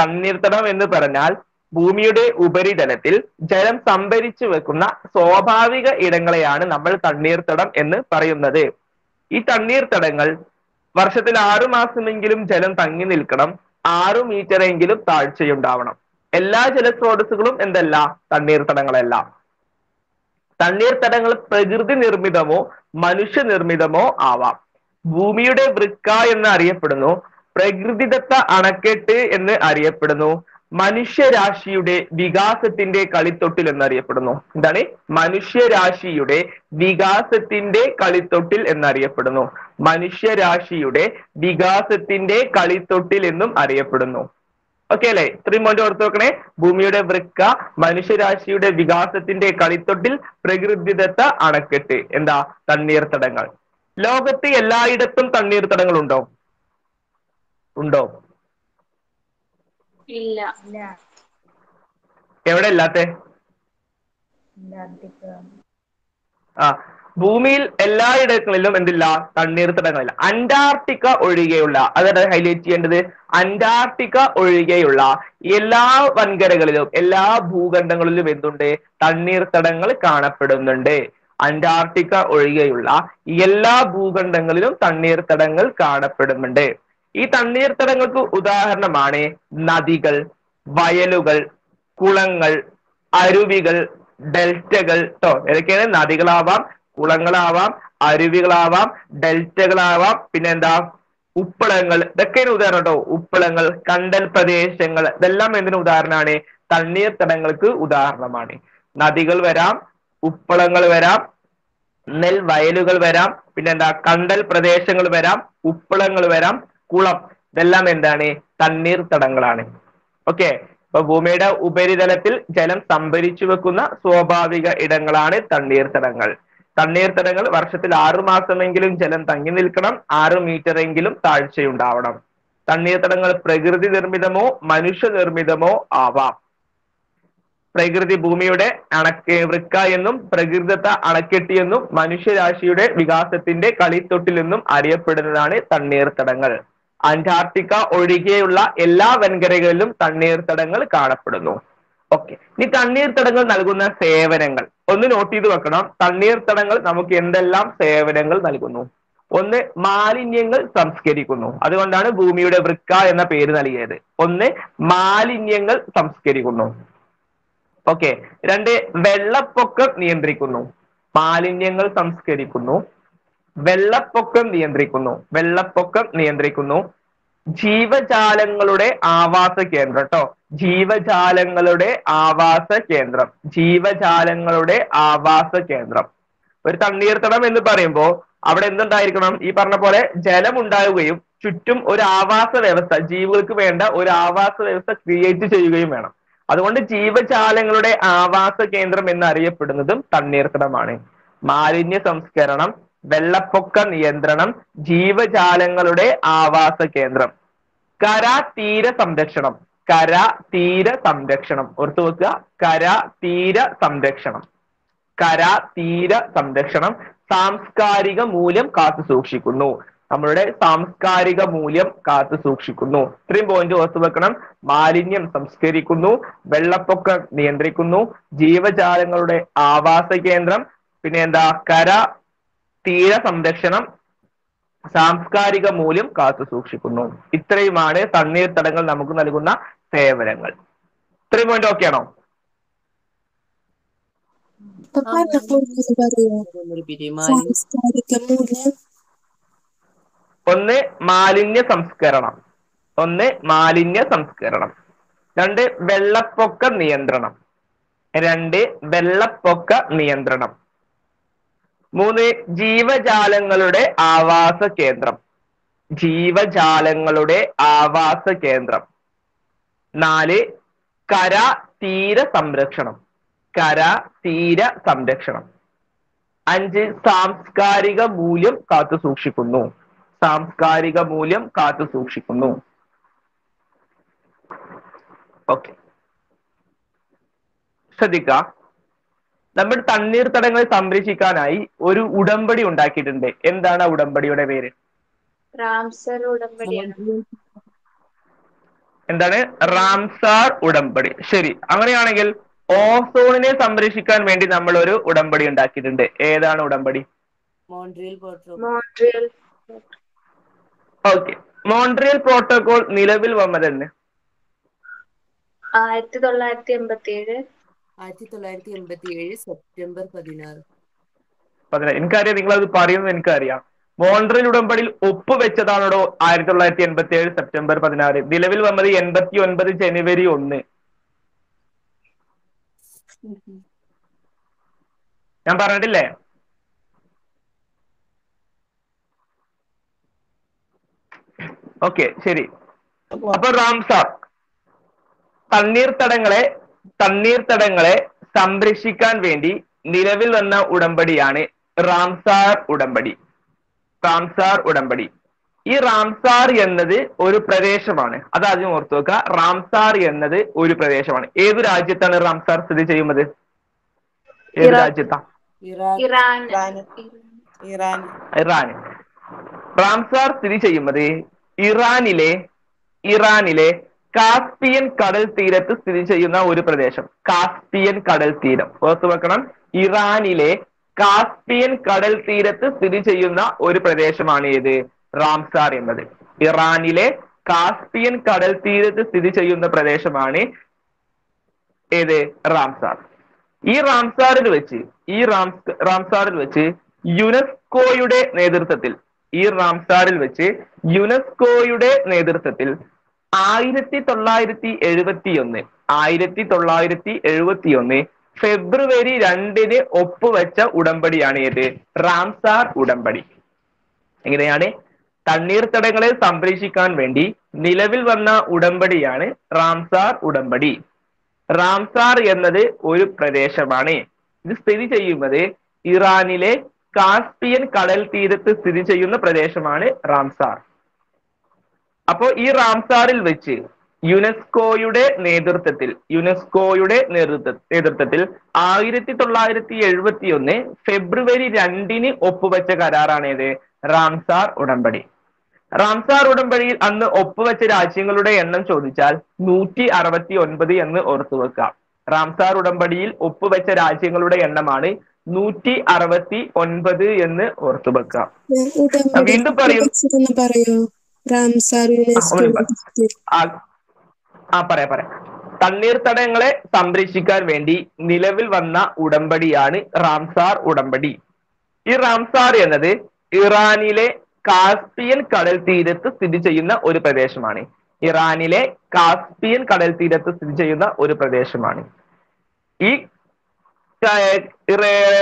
തണ്ണീർത്തടം എന്ന് പറഞ്ഞാൽ ഭൂമിയുടെ ഉപരിതലത്തിൽ ജലം സംഭരിച്ചു വെക്കുന്ന സ്വാഭാവിക ഇടങ്ങളെയാണ് നമ്മൾ തണ്ണീർത്തടം എന്ന് പറയുന്നത്. ഈ തണ്ണീർത്തടങ്ങൾ വർഷത്തിൽ ആറു മാസമെങ്കിലും ജലം തങ്ങി നിൽക്കണം. ആറു മീറ്റർ എങ്കിലും താഴ്ചയുണ്ടാവണം. എല്ലാ ജലസ്രോതസ്സുകളും എന്തല്ല? തണ്ണീർത്തടങ്ങളല്ല തണ്ണീർത്തടങ്ങൾ പ്രകൃതി നിർമ്മിതമോ മനുഷ്യ നിർമ്മിതമോ ആവാം. ഭൂമിയുടെ വൃക്ക എന്ന് അറിയപ്പെടുന്നു. പ്രകൃതിദത്ത അണക്കെട്ട് എന്ന് അറിയപ്പെടുന്നു. മനുഷ്യരാശിയുടെ വികാസത്തിന്റെ കളിത്തൊട്ടിൽ എന്നറിയപ്പെടുന്നു. എന്താണ്? മനുഷ്യരാശിയുടെ വികാസത്തിന്റെ കളിത്തൊട്ടിൽ എന്നറിയപ്പെടുന്നു. മനുഷ്യരാശിയുടെ വികാസത്തിന്റെ കളിത്തൊട്ടിൽ എന്നും അറിയപ്പെടുന്നു. ഓക്കെ അല്ലെ? ഇത്രയും പോയിന്റ് ഓർത്ത് നോക്കണേ ഭൂമിയുടെ വൃക്ക മനുഷ്യരാശിയുടെ വികാസത്തിന്റെ കളിത്തൊട്ടിൽ പ്രകൃതിദത്ത അണക്കെട്ട്. എന്താ? തണ്ണീർത്തടങ്ങൾ. ലോകത്ത് എല്ലായിടത്തും തണ്ണീർത്തടങ്ങൾ ഉണ്ടോ ഉണ്ടോ? ഇല്ല. ഇല്ല. എവിടെ ഇല്ലാത്തെ? അന്റാർട്ടിക്ക. ആ ഭൂമിയിൽ എല്ലായിടങ്ങളിലും എന്തില്ല? തണ്ണീർത്തടങ്ങളില്ല അന്റാർട്ടിക്ക ഒഴികെയുള്ള അതാണ് ഹൈലൈറ്റ് ചെയ്യേണ്ടത് അന്റാർട്ടിക്ക ഒഴികെയുള്ള എല്ലാ വൻകരകളിലും എല്ലാ ഭൂഖണ്ഡങ്ങളിലും എന്തുണ്ട്? തണ്ണീർത്തടങ്ങൾ കാണപ്പെടുന്നുണ്ട്. അന്റാർട്ടിക്ക ഒഴികെയുള്ള എല്ലാ ഭൂഖണ്ഡങ്ങളിലും തണ്ണീർത്തടങ്ങൾ കാണപ്പെടുന്നുണ്ട്. ഈ തണ്ണീർത്തടങ്ങൾക്ക് ഉദാഹരണമാണ് നദികൾ വയലുകൾ കുളങ്ങൾ അരുവികൾ ഡെൽറ്റകൾ ട്ടോ. ഏതൊക്കെയാണ്? നദികളാവാം കുളങ്ങളാവാം അരുവികളാവാം ഡെൽറ്റകളാവാം പിന്നെ എന്താ ഉപ്പളങ്ങൾ. ഇതൊക്കെയാണ് ഉദാഹരണം കേട്ടോ ഉപ്പളങ്ങൾ കണ്ടൽ പ്രദേശങ്ങൾ. ഇതെല്ലാം എന്തിനു ഉദാഹരണമാണ്? തണ്ണീർത്തടങ്ങൾക്ക് ഉദാഹരണമാണ്. നദികൾ വരാം ഉപ്പളങ്ങൾ വരാം നെൽ വയലുകൾ വരാം പിന്നെന്താ? കണ്ടൽ പ്രദേശങ്ങൾ വരാം ഉപ്പളങ്ങൾ വരാം കുളം. ഇതെല്ലാം എന്താണ്? തണ്ണീർത്തടങ്ങളാണ് ഓക്കെ. അപ്പൊ ഭൂമിയുടെ ഉപരിതലത്തിൽ ജലം സംഭരിച്ചു വെക്കുന്ന സ്വാഭാവിക ഇടങ്ങളാണ് തണ്ണീർത്തടങ്ങൾ തണ്ണീർത്തടങ്ങൾ വർഷത്തിൽ ആറു മാസമെങ്കിലും ജലം തങ്ങി നിൽക്കണം. ആറ് മീറ്റർ എങ്കിലും താഴ്ചയുണ്ടാവണം തണ്ണീർത്തടങ്ങൾ പ്രകൃതി നിർമ്മിതമോ മനുഷ്യ നിർമ്മിതമോ ആവാം. പ്രകൃതി ഭൂമിയുടെ അണക്ക് വൃക്ക എന്നും പ്രകൃതിദത്ത അണക്കെട്ടി എന്നും മനുഷ്യരാശിയുടെ വികാസത്തിന്റെ കളിത്തൊട്ടിലെന്നും അറിയപ്പെടുന്നതാണ് തണ്ണീർത്തടങ്ങൾ അന്റാർട്ടിക്ക ഒഴികെയുള്ള എല്ലാ വൻകരകളിലും തണ്ണീർത്തടങ്ങൾ കാണപ്പെടുന്നു. ഓക്കെ ഇനി തണ്ണീർത്തടങ്ങൾ നൽകുന്ന സേവനങ്ങൾ. ഒന്ന് നോട്ട് ചെയ്ത് വെക്കണം. തണ്ണീർത്തടങ്ങൾ നമുക്ക് എന്തെല്ലാം സേവനങ്ങൾ നൽകുന്നു? ഒന്ന് മാലിന്യങ്ങൾ സംസ്കരിക്കുന്നു. അതുകൊണ്ടാണ് ഭൂമിയുടെ വൃക്ക എന്ന പേര് നൽകിയത്. ഒന്ന് മാലിന്യങ്ങൾ സംസ്കരിക്കുന്നു. ഓക്കെ രണ്ട് വെള്ളപ്പൊക്കം നിയന്ത്രിക്കുന്നു. മാലിന്യങ്ങൾ സംസ്കരിക്കുന്നു. വെള്ളപ്പൊക്കം നിയന്ത്രിക്കുന്നു. വെള്ളപ്പൊക്കം നിയന്ത്രിക്കുന്നു. ജീവജാലങ്ങളുടെ ആവാസ കേന്ദ്രം കേട്ടോ ജീവജാലങ്ങളുടെ ആവാസ കേന്ദ്രം. ജീവജാലങ്ങളുടെ ആവാസ കേന്ദ്രം. ഒരു തണ്ണീർത്തടം എന്ന് പറയുമ്പോൾ അവിടെ എന്തുണ്ടായിരിക്കണം? ഈ പറഞ്ഞ പോലെ ജലം ഉണ്ടാവുകയും ചുറ്റും ഒരു ആവാസ വ്യവസ്ഥ ജീവികൾക്ക് വേണ്ട ഒരു ആവാസ വ്യവസ്ഥ ക്രിയേറ്റ് ചെയ്യുകയും വേണം. അതുകൊണ്ട് ജീവജാലങ്ങളുടെ ആവാസ കേന്ദ്രം എന്നറിയപ്പെടുന്നതും തണ്ണീർത്തടമാണ്. മാലിന്യ സംസ്കരണം വെള്ളപ്പൊക്ക നിയന്ത്രണം ജീവജാലങ്ങളുടെ ആവാസ കേന്ദ്രം. കര തീര സംരക്ഷണം. കര തീര സംരക്ഷണം. ഓർത്തു വെക്കുക കര തീര സംരക്ഷണം. കര തീര സംരക്ഷണം സാംസ്കാരിക മൂല്യം കാത്തു സൂക്ഷിക്കുന്നു. നമ്മളുടെ സാംസ്കാരിക മൂല്യം കാത്തു സൂക്ഷിക്കുന്നു. ഇത്രയും പോയിന്റ് ഓർത്തു വെക്കണം. മാലിന്യം സംസ്കരിക്കുന്നു വെള്ളപ്പൊക്കം നിയന്ത്രിക്കുന്നു ജീവജാലങ്ങളുടെ ആവാസ കേന്ദ്രം പിന്നെ എന്താ? കര തീര സംരക്ഷണം സാംസ്കാരിക മൂല്യം കാത്തു സൂക്ഷിക്കുന്നു. ഇത്രയുമാണ് തണ്ണീർത്തടങ്ങൾ നമുക്ക് നൽകുന്ന സേവനങ്ങൾ. ഇത്രയും പോയിന്റ് ഓക്കെ ആണോ? ഒന്ന് മാലിന്യ സംസ്കരണം. ഒന്ന് മാലിന്യ സംസ്കരണം. രണ്ട് വെള്ളപ്പൊക്ക നിയന്ത്രണം. രണ്ട് വെള്ളപ്പൊക്ക നിയന്ത്രണം. മൂന്ന് ജീവജാലങ്ങളുടെ ആവാസ കേന്ദ്രം. ജീവജാലങ്ങളുടെ ആവാസ കേന്ദ്രം. നാല് കര തീര സംരക്ഷണം. കര തീര സംരക്ഷണം. അഞ്ച് സാംസ്കാരിക മൂല്യം കാത്തു സൂക്ഷിക്കുന്നു. സാംസ്കാരിക മൂല്യം കാത്തു സൂക്ഷിക്കുന്നു. ഓക്കെ ശ്രദ്ധിക്ക നമ്മൾ തണ്ണീർത്തടങ്ങളെ സംരക്ഷിക്കാനായി ഒരു ഉടമ്പടി ഉണ്ടാക്കിയിട്ടുണ്ട്. എന്താണ് ആ ഉടമ്പടിയുടെ പേര്? റാംസർ ഉടമ്പടിയാണ്. എന്താണ്? റാംസാർ ഉടമ്പടി. ശരി. അങ്ങനെയാണെങ്കിൽ ഓസോണിനെ സംരക്ഷിക്കാൻ വേണ്ടി നമ്മൾ ഒരു ഉടമ്പടി ഉണ്ടാക്കിയിട്ടുണ്ട്. ഏതാണ് ഉടമ്പടി? ഓക്കെ. മോൺട്രിയൽ പ്രോട്ടോകോൾ നിലവിൽ വന്നതെന്ന്? ആയിരത്തി തൊള്ളായിരത്തി എൺപത്തി ഏഴ് ആയിരത്തി തൊള്ളായിരത്തി എൺപത്തി ഏഴ് സെപ്റ്റംബർ പതിനാറ്. പതിനാറ് എനിക്കറിയാം നിങ്ങൾ അത് പറയുന്നത് എനിക്കറിയാം. മോൺട്രിയൽ ഉടമ്പടിയിൽ ഒപ്പുവെച്ചതാണോ ആയിരത്തി തൊള്ളായിരത്തി എൺപത്തി ഏഴ് സെപ്റ്റംബർ പതിനാറ്. നിലവിൽ വന്നത് എൺപത്തി ഒൻപത് ജനുവരി ഒന്ന്. ഞാൻ പറഞ്ഞിട്ടില്ലേ? ഓക്കെ ശരി. അപ്പൊ റാംസാർ തണ്ണീർത്തടങ്ങളെ തണ്ണീർത്തടങ്ങളെ സംരക്ഷിക്കാൻ വേണ്ടി നിലവിൽ വന്ന ഉടമ്പടിയാണ് റാംസാർ ഉടമ്പടി. റാംസാർ ഉടമ്പടി. ഈ റാംസാർ എന്നത് ഒരു പ്രദേശമാണ്. അത് ആദ്യം ഓർത്തു വെക്കുക. റാംസാർ എന്നത് ഒരു പ്രദേശമാണ്. ഏത് രാജ്യത്താണ് റാംസാർ സ്ഥിതി ചെയ്യുന്നത്? ഏത്. രാജ്യത്താ? Iran. Iran. Iran. Iran Ramsar സ്ഥിതി ചെയ്യുന്നത് ഇറാനിലെ ഇറാനിലെ കാസ്പിയൻ കടൽ തീരത്ത് സ്ഥിതി ചെയ്യുന്ന ഒരു പ്രദേശം. കാസ്പിയൻ കടൽ തീരം. ഓർത്തു വെക്കണം. ഇറാനിലെ കാസ്പിയൻ കടൽ തീരത്ത് സ്ഥിതി ചെയ്യുന്ന ഒരു പ്രദേശമാണ് ഏത്? റാംസാർ എന്നത്. ഇറാനിലെ കാസ്പിയൻ കടൽ തീരത്ത് സ്ഥിതി ചെയ്യുന്ന പ്രദേശമാണ് ഏത്? റാംസാർ. ഈ റാംസാറിൽ വെച്ച് ഈ റാംസ് റാംസാറിൽ വെച്ച് യുനെസ്കോയുടെ നേതൃത്വത്തിൽ ഈ റാംസാറിൽ വെച്ച് യുനെസ്കോയുടെ നേതൃത്വത്തിൽ ആയിരത്തി തൊള്ളായിരത്തി എഴുപത്തി ഒന്ന് ആയിരത്തി തൊള്ളായിരത്തി എഴുപത്തി ഒന്ന് ഫെബ്രുവരി രണ്ടിന് ഒപ്പുവെച്ച ഉടമ്പടിയാണ് ഏത്? റാംസാർ ഉടമ്പടി. എങ്ങനെയാണ്? തണ്ണീർത്തടങ്ങളെ സംരക്ഷിക്കാൻ വേണ്ടി നിലവിൽ വന്ന ഉടമ്പടിയാണ് റാംസാർ ഉടമ്പടി. റാംസാർ എന്നത് ഒരു പ്രദേശമാണ്. ഇത് സ്ഥിതി ചെയ്യുന്നത് ഇറാനിലെ കാസ്പിയൻ കടൽ തീരത്ത് സ്ഥിതി ചെയ്യുന്ന പ്രദേശമാണ് റാംസാർ. അപ്പോ ഈ റാംസാറിൽ വെച്ച് യുനെസ്കോയുടെ നേതൃത്വത്തിൽ യുനെസ്കോയുടെ നേതൃത്വ നേതൃത്വത്തിൽ ആയിരത്തി തൊള്ളായിരത്തി എഴുപത്തി ഒന്ന് ഫെബ്രുവരി രണ്ടിന് ഒപ്പുവെച്ച കരാറാണ് ഏത്? റാംസാർ ഉടമ്പടി. റാംസാർ ഉടമ്പടിയിൽ അന്ന് ഒപ്പുവെച്ച രാജ്യങ്ങളുടെ എണ്ണം ചോദിച്ചാൽ നൂറ്റി അറുപത്തി ഒൻപത് എന്ന് ഓർത്തു വെക്കാം റാംസാർ ഉടമ്പടിയിൽ ഒപ്പുവെച്ച രാജ്യങ്ങളുടെ എണ്ണമാണ് നൂറ്റി അറുപത്തി ഒൻപത് എന്ന് ഓർത്തു വെക്കാം വീണ്ടും പറയൂ. ഒരു മിനിറ്റ്. ആ പറയാ പറയാം. തണ്ണീർത്തടങ്ങളെ സംരക്ഷിക്കാൻ വേണ്ടി നിലവിൽ വന്ന ഉടമ്പടിയാണ് റാംസാർ ഉടമ്പടി. ഈ റാംസാർ എന്നത് ഇറാനിലെ കാസ്പിയൻ കടൽ തീരത്ത് സ്ഥിതി ചെയ്യുന്ന ഒരു പ്രദേശമാണ്. ഇറാനിലെ കാസ്പിയൻ കടൽ തീരത്ത് സ്ഥിതി ചെയ്യുന്ന ഒരു പ്രദേശമാണ്. ഈ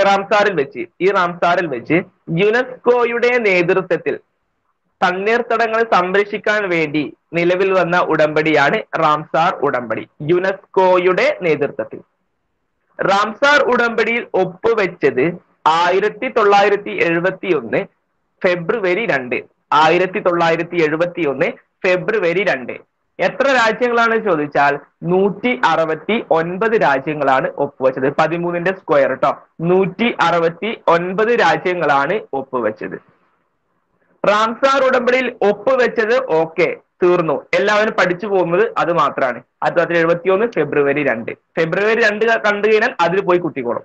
റാംസാറിൽ വെച്ച് ഈ റാംസാറിൽ വെച്ച് യുനെസ്കോയുടെ നേതൃത്വത്തിൽ തണ്ണീർത്തടങ്ങൾ സംരക്ഷിക്കാൻ വേണ്ടി നിലവിൽ വന്ന ഉടമ്പടിയാണ് റാംസാർ ഉടമ്പടി യുനെസ്കോയുടെ നേതൃത്വത്തിൽ. റാംസാർ ഉടമ്പടിയിൽ ഒപ്പുവെച്ചത് ആയിരത്തി തൊള്ളായിരത്തി എഴുപത്തി ഒന്ന് ഫെബ്രുവരി രണ്ട് ആയിരത്തി തൊള്ളായിരത്തി എഴുപത്തി ഒന്ന് ഫെബ്രുവരി രണ്ട്. എത്ര രാജ്യങ്ങളാണ് ചോദിച്ചാൽ നൂറ്റി അറുപത്തി ഒൻപത് രാജ്യങ്ങളാണ് ഒപ്പുവെച്ചത്. പതിമൂന്നിന്റെ സ്ക്വയർ കേട്ടോ നൂറ്റി അറുപത്തി ഒൻപത് രാജ്യങ്ങളാണ് ഒപ്പുവെച്ചത്. റാംസാർ ഉടമ്പടിയിൽ ഒപ്പ് ഒപ്പുവെച്ചത് ഓക്കെ തീർന്നു. എല്ലാവരും പഠിച്ചു പോകുന്നത് അത് മാത്രമാണ്. ആയിരത്തി തൊള്ളായിരത്തി എഴുപത്തി ഒന്ന് ഫെബ്രുവരി രണ്ട്. ഫെബ്രുവരി രണ്ട് കണ്ടു കഴിഞ്ഞാൽ അതിൽ പോയി കുത്തിക്കോളും.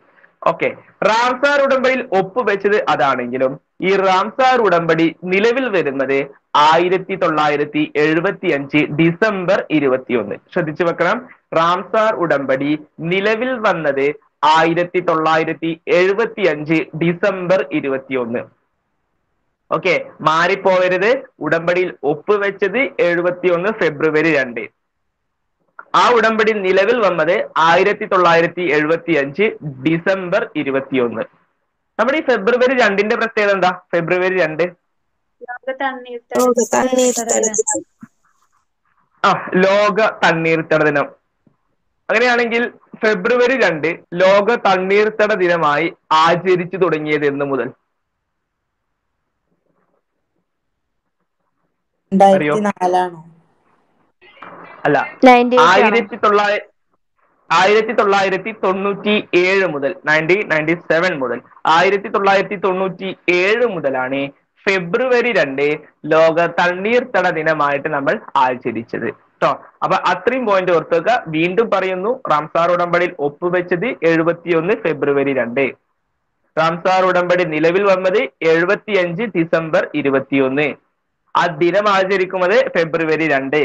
ഓക്കെ. റാംസാർ ഉടമ്പടിയിൽ ഒപ്പ് ഒപ്പുവെച്ചത് അതാണെങ്കിലും ഈ റാംസാർ ഉടമ്പടി നിലവിൽ വരുന്നത് ആയിരത്തി തൊള്ളായിരത്തി എഴുപത്തി അഞ്ച് ഡിസംബർ ഇരുപത്തിയൊന്ന്. ശ്രദ്ധിച്ചു വെക്കണം. റാംസാർ ഉടമ്പടി നിലവിൽ വന്നത് ആയിരത്തി തൊള്ളായിരത്തി എഴുപത്തി അഞ്ച് ഡിസംബർ ഇരുപത്തിയൊന്ന്. ഓക്കെ മാറിപ്പോവരുത്. ഉടമ്പടിയിൽ ഒപ്പുവെച്ചത് എഴുപത്തി ഒന്ന് ഫെബ്രുവരി രണ്ട്. ആ ഉടമ്പടി നിലവിൽ വന്നത് ആയിരത്തി തൊള്ളായിരത്തി എഴുപത്തി അഞ്ച് ഡിസംബർ ഇരുപത്തിയൊന്ന്. നമ്മുടെ ഈ ഫെബ്രുവരി രണ്ടിന്റെ പ്രത്യേകത എന്താ? ഫെബ്രുവരി രണ്ട്. ആ ലോക തണ്ണീർത്തട ദിനം. അങ്ങനെയാണെങ്കിൽ ഫെബ്രുവരി രണ്ട് ലോക തണ്ണീർത്തട ദിനമായി ആചരിച്ചു തുടങ്ങിയത് എന്ന് മുതൽ. രണ്ടായിരത്തി നാലാണോ? അല്ല ആയിരത്തി തൊള്ളായിരത്തി ആയിരത്തി തൊള്ളായിരത്തി തൊണ്ണൂറ്റി ഏഴ് മുതൽ നയന്റീൻ നയന്റി സെവൻ മുതൽ ആയിരത്തി തൊള്ളായിരത്തി തൊണ്ണൂറ്റി ഏഴ് മുതലാണ് ഫെബ്രുവരി രണ്ട് ലോക തണ്ണീർത്തട ദിനമായിട്ട് നമ്മൾ ആചരിച്ചത് കേട്ടോ അപ്പൊ അത്രയും പോയിന്റ് ഓർത്ത് വെക്കുക വീണ്ടും പറയുന്നു റാംസാർ ഉടമ്പടിയിൽ ഒപ്പുവെച്ചത് എഴുപത്തിയൊന്ന് ഫെബ്രുവരി രണ്ട്. റാംസാർ ഉടമ്പടി നിലവിൽ വന്നത് എഴുപത്തിയഞ്ച് ഡിസംബർ ഇരുപത്തിയൊന്ന്. ആ ദിനം ആചരിക്കുന്നത് ഫെബ്രുവരി രണ്ട്.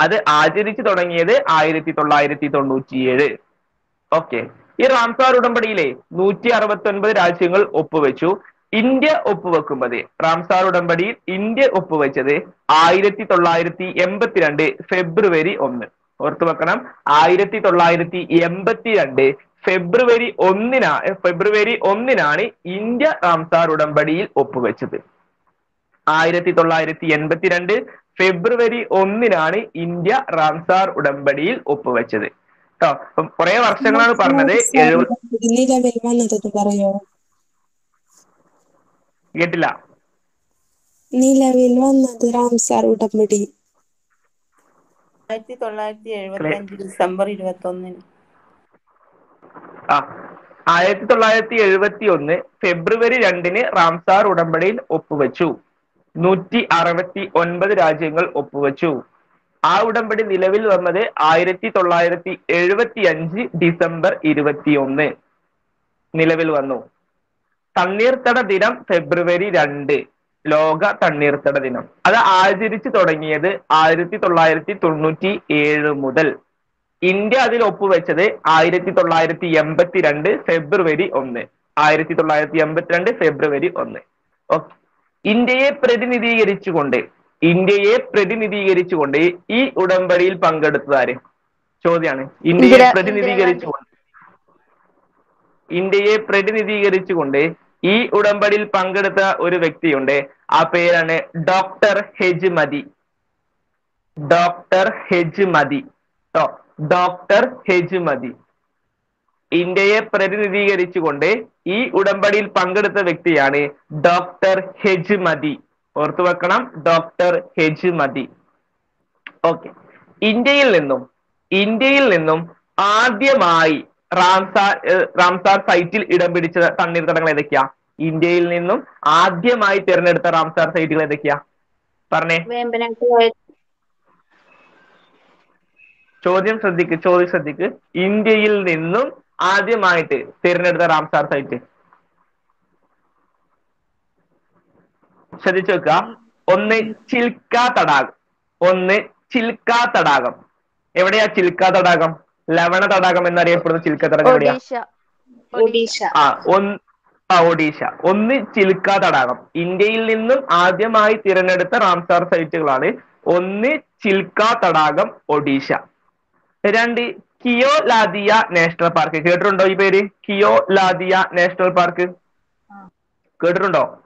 അത് ആചരിച്ചു തുടങ്ങിയത് ആയിരത്തി തൊള്ളായിരത്തി തൊണ്ണൂറ്റിയേഴ് ഓക്കെ. ഈ റാംസാർ ഉടമ്പടിയിലെ നൂറ്റി അറുപത്തി ഒൻപത് രാജ്യങ്ങൾ ഒപ്പുവെച്ചു. ഇന്ത്യ ഒപ്പുവെക്കുന്നത് റാംസാർ ഉടമ്പടിയിൽ ഇന്ത്യ ഒപ്പുവെച്ചത് ആയിരത്തി തൊള്ളായിരത്തി എൺപത്തിരണ്ട് ഫെബ്രുവരി ഒന്ന്. ഓർത്തു വെക്കണം ആയിരത്തി തൊള്ളായിരത്തി എൺപത്തിരണ്ട് ഫെബ്രുവരി ഒന്നിനാ ഫെബ്രുവരി ഒന്നിനാണ് ഇന്ത്യ റാംസാർ ഉടമ്പടിയിൽ ഒപ്പുവെച്ചത്. ആയിരത്തി തൊള്ളായിരത്തി എൺപത്തിരണ്ട് ഫെബ്രുവരി ഒന്നിനാണ് ഇന്ത്യ റാംസാർ ഉടമ്പടിയിൽ ഒപ്പുവെച്ചത്. കേട്ടോ അപ്പം കുറെ വർഷങ്ങളാണ് പറഞ്ഞത്. കേട്ടില്ല നിലവിൽ വന്നത് റാംസാർ ഉടമ്പടി ആയിരത്തി തൊള്ളായിരത്തി എഴുപത്തി അഞ്ച് ഡിസംബർ ഇരുപത്തി ഒന്നിന് ആ ആയിരത്തി തൊള്ളായിരത്തി എഴുപത്തി ഒന്ന് ഫെബ്രുവരി രണ്ടിന് റാംസാർ ഉടമ്പടിയിൽ ഒപ്പുവെച്ചു. നൂറ്റി അറുപത്തി ഒൻപത് രാജ്യങ്ങൾ ഒപ്പുവെച്ചു. ആ ഉടമ്പടി നിലവിൽ വന്നത് ആയിരത്തി തൊള്ളായിരത്തി എഴുപത്തി അഞ്ച് ഡിസംബർ ഇരുപത്തിയൊന്ന് നിലവിൽ വന്നു. തണ്ണീർത്തട ദിനം ഫെബ്രുവരി രണ്ട് ലോക തണ്ണീർത്തട ദിനം. അത് ആചരിച്ചു തുടങ്ങിയത് ആയിരത്തി തൊള്ളായിരത്തി തൊണ്ണൂറ്റി ഏഴ് മുതൽ. ഇന്ത്യ അതിൽ ഒപ്പുവെച്ചത് ആയിരത്തി തൊള്ളായിരത്തി എൺപത്തി രണ്ട് ഫെബ്രുവരി ഒന്ന്. ആയിരത്തി തൊള്ളായിരത്തി എൺപത്തിരണ്ട് ഫെബ്രുവരി ഒന്ന്. ഓക്കെ ഇന്ത്യയെ പ്രതിനിധീകരിച്ചുകൊണ്ട് ഇന്ത്യയെ പ്രതിനിധീകരിച്ചുകൊണ്ട് ഈ ഉടമ്പടിയിൽ പങ്കെടുത്തതാര് ചോദ്യമാണ് ഇന്ത്യയെ പ്രതിനിധീകരിച്ചുകൊണ്ട്. ഇന്ത്യയെ പ്രതിനിധീകരിച്ചുകൊണ്ട് ഈ ഉടമ്പടിയിൽ പങ്കെടുത്ത ഒരു വ്യക്തിയുണ്ട്. ആ പേരാണ് doctor Hejmadi. Doctor Hejmadi. Doctor Hejmadi. ഇന്ത്യയെ പ്രതിനിധീകരിച്ചുകൊണ്ട് ഈ ഉടമ്പടിയിൽ പങ്കെടുത്ത വ്യക്തിയാണ് ഡോക്ടർ ഹെജ്മതി. ഓർത്തു വെക്കണം ഡോക്ടർ ഹെജ്മതി. ഓക്കെ ഇന്ത്യയിൽ നിന്നും ഇന്ത്യയിൽ നിന്നും ആദ്യമായി റാംസാർ റാംസാർ സൈറ്റിൽ ഇടം പിടിച്ച തണ്ണീർത്തടങ്ങൾ ഏതൊക്കെയാ? ഇന്ത്യയിൽ നിന്നും ആദ്യമായി തിരഞ്ഞെടുത്ത റാംസാർ സൈറ്റുകൾ ഏതൊക്കെയാ? പറഞ്ഞേ. ചോദ്യം ശ്രദ്ധിക്ക് ചോദ്യം ശ്രദ്ധിക്ക്. ഇന്ത്യയിൽ നിന്നും ആദ്യമായിട്ട് തിരഞ്ഞെടുത്ത റാംസാർ സൈറ്റ് ശ്രദ്ധിച്ചു വെക്കുക. ഒന്ന് ചിൽക്ക തടാകം. ഒന്ന് ചിൽക്ക തടാകം. എവിടെയാ ചിൽക്ക തടാകം? ലവണ തടാകം എന്നറിയപ്പെടുന്ന ചിൽക്ക തടാകം എവിടെയാ? ഒഡീഷ. ആ ഒന്ന് ഒഡീഷ. ഒന്ന് ചിൽക്ക തടാകം. ഇന്ത്യയിൽ നിന്നും ആദ്യമായി തിരഞ്ഞെടുത്ത റാംസാർ സൈറ്റുകളാണ് ഒന്ന് ചിൽക്ക തടാകം ഒഡീഷ. രണ്ട് കിയോ ലാദിയ നാഷണൽ പാർക്ക് കേട്ടിട്ടുണ്ടോ ഈ പേര്? കിയോ ലാദിയ നാഷണൽ പാർക്ക് കേട്ടിട്ടുണ്ടോ?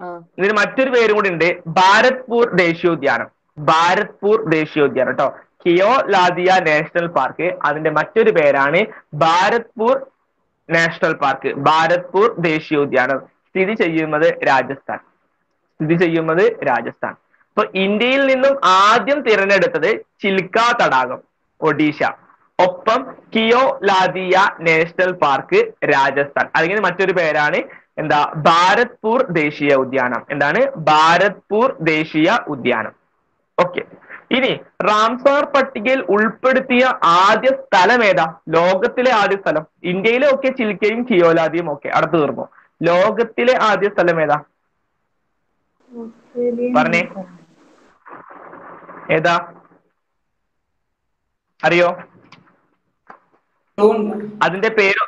ആ. ഇതിന് മറ്റൊരു പേരും കൂടി ഉണ്ട്. ഭാരത്പൂർ ദേശീയോദ്യാനം. ഭാരത്പൂർ ദേശീയോദ്യാനം കേട്ടോ കിയോ ലാദിയ നാഷണൽ പാർക്ക് അതിന്റെ മറ്റൊരു പേരാണ് ഭാരത്പൂർ നാഷണൽ പാർക്ക് ഭാരത്പൂർ ദേശീയോദ്യാനം. സ്ഥിതി ചെയ്യുന്നത് രാജസ്ഥാൻ. സ്ഥിതി ചെയ്യുന്നത് രാജസ്ഥാൻ. അപ്പൊ ഇന്ത്യയിൽ നിന്നും ആദ്യം തിരഞ്ഞെടുത്തത് ചിൽക്ക തടാകം ഒഡീഷ. ഒപ്പം Keoladeo national park Rajasthan. അല്ലെങ്കിൽ മറ്റൊരു പേരാണ് എന്താ ഭാരത്പൂർ ദേശീയ ഉദ്യാനം. എന്താണ്? ഭാരത്പൂർ ദേശീയ ഉദ്യാനം. ഓക്കെ. ഇനി റാംസാർ പട്ടികയിൽ ഉൾപ്പെടുത്തിയ ആദ്യ സ്ഥലം ഏതാ? ലോകത്തിലെ ആദ്യ സ്ഥലം. ഇന്ത്യയിലെ ഒക്കെ ചിൽക്കയും കിയോലാദിയും ഒക്കെ. അവിടെ തീർന്നു. ലോകത്തിലെ ആദ്യ സ്ഥലം ഏതാ? പറഞ്ഞേ. ഏതാ? അറിയോ? അതിന്റെ പേര്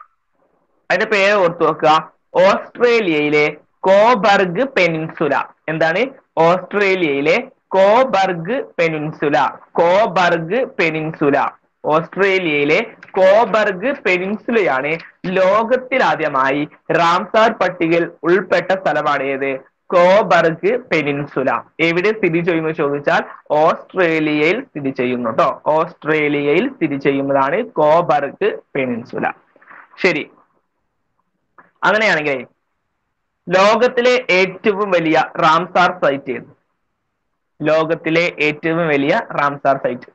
അതിന്റെ പേര് ഓർത്തു വെക്കുക. ഓസ്ട്രേലിയയിലെ കോബർഗ് പെനിൻസുല. എന്താണ്? ഓസ്ട്രേലിയയിലെ കോബർഗ് പെനിൻസുല. Cobourg peninsula. ഓസ്ട്രേലിയയിലെ കോബർഗ് പെനിൻസുലയാണ് ലോകത്തിലാദ്യമായി റാംസാർ പട്ടികയിൽ ഉൾപ്പെട്ട സ്ഥലമാണ് ഏത് കോബർഗ് പെനിൻസുല. എവിടെ സ്ഥിതി ചെയ്യുന്നു ചോദിച്ചാൽ ഓസ്ട്രേലിയയിൽ സ്ഥിതി ചെയ്യുന്നു കേട്ടോ ഓസ്ട്രേലിയയിൽ സ്ഥിതി ചെയ്യുന്നതാണ് കോബർഗ് പെനിൻസുല. ശരി. അങ്ങനെയാണെങ്കിൽ ലോകത്തിലെ ഏറ്റവും വലിയ റാംസാർ സൈറ്റ് ഏത്? ലോകത്തിലെ ഏറ്റവും വലിയ റാംസാർ സൈറ്റ്.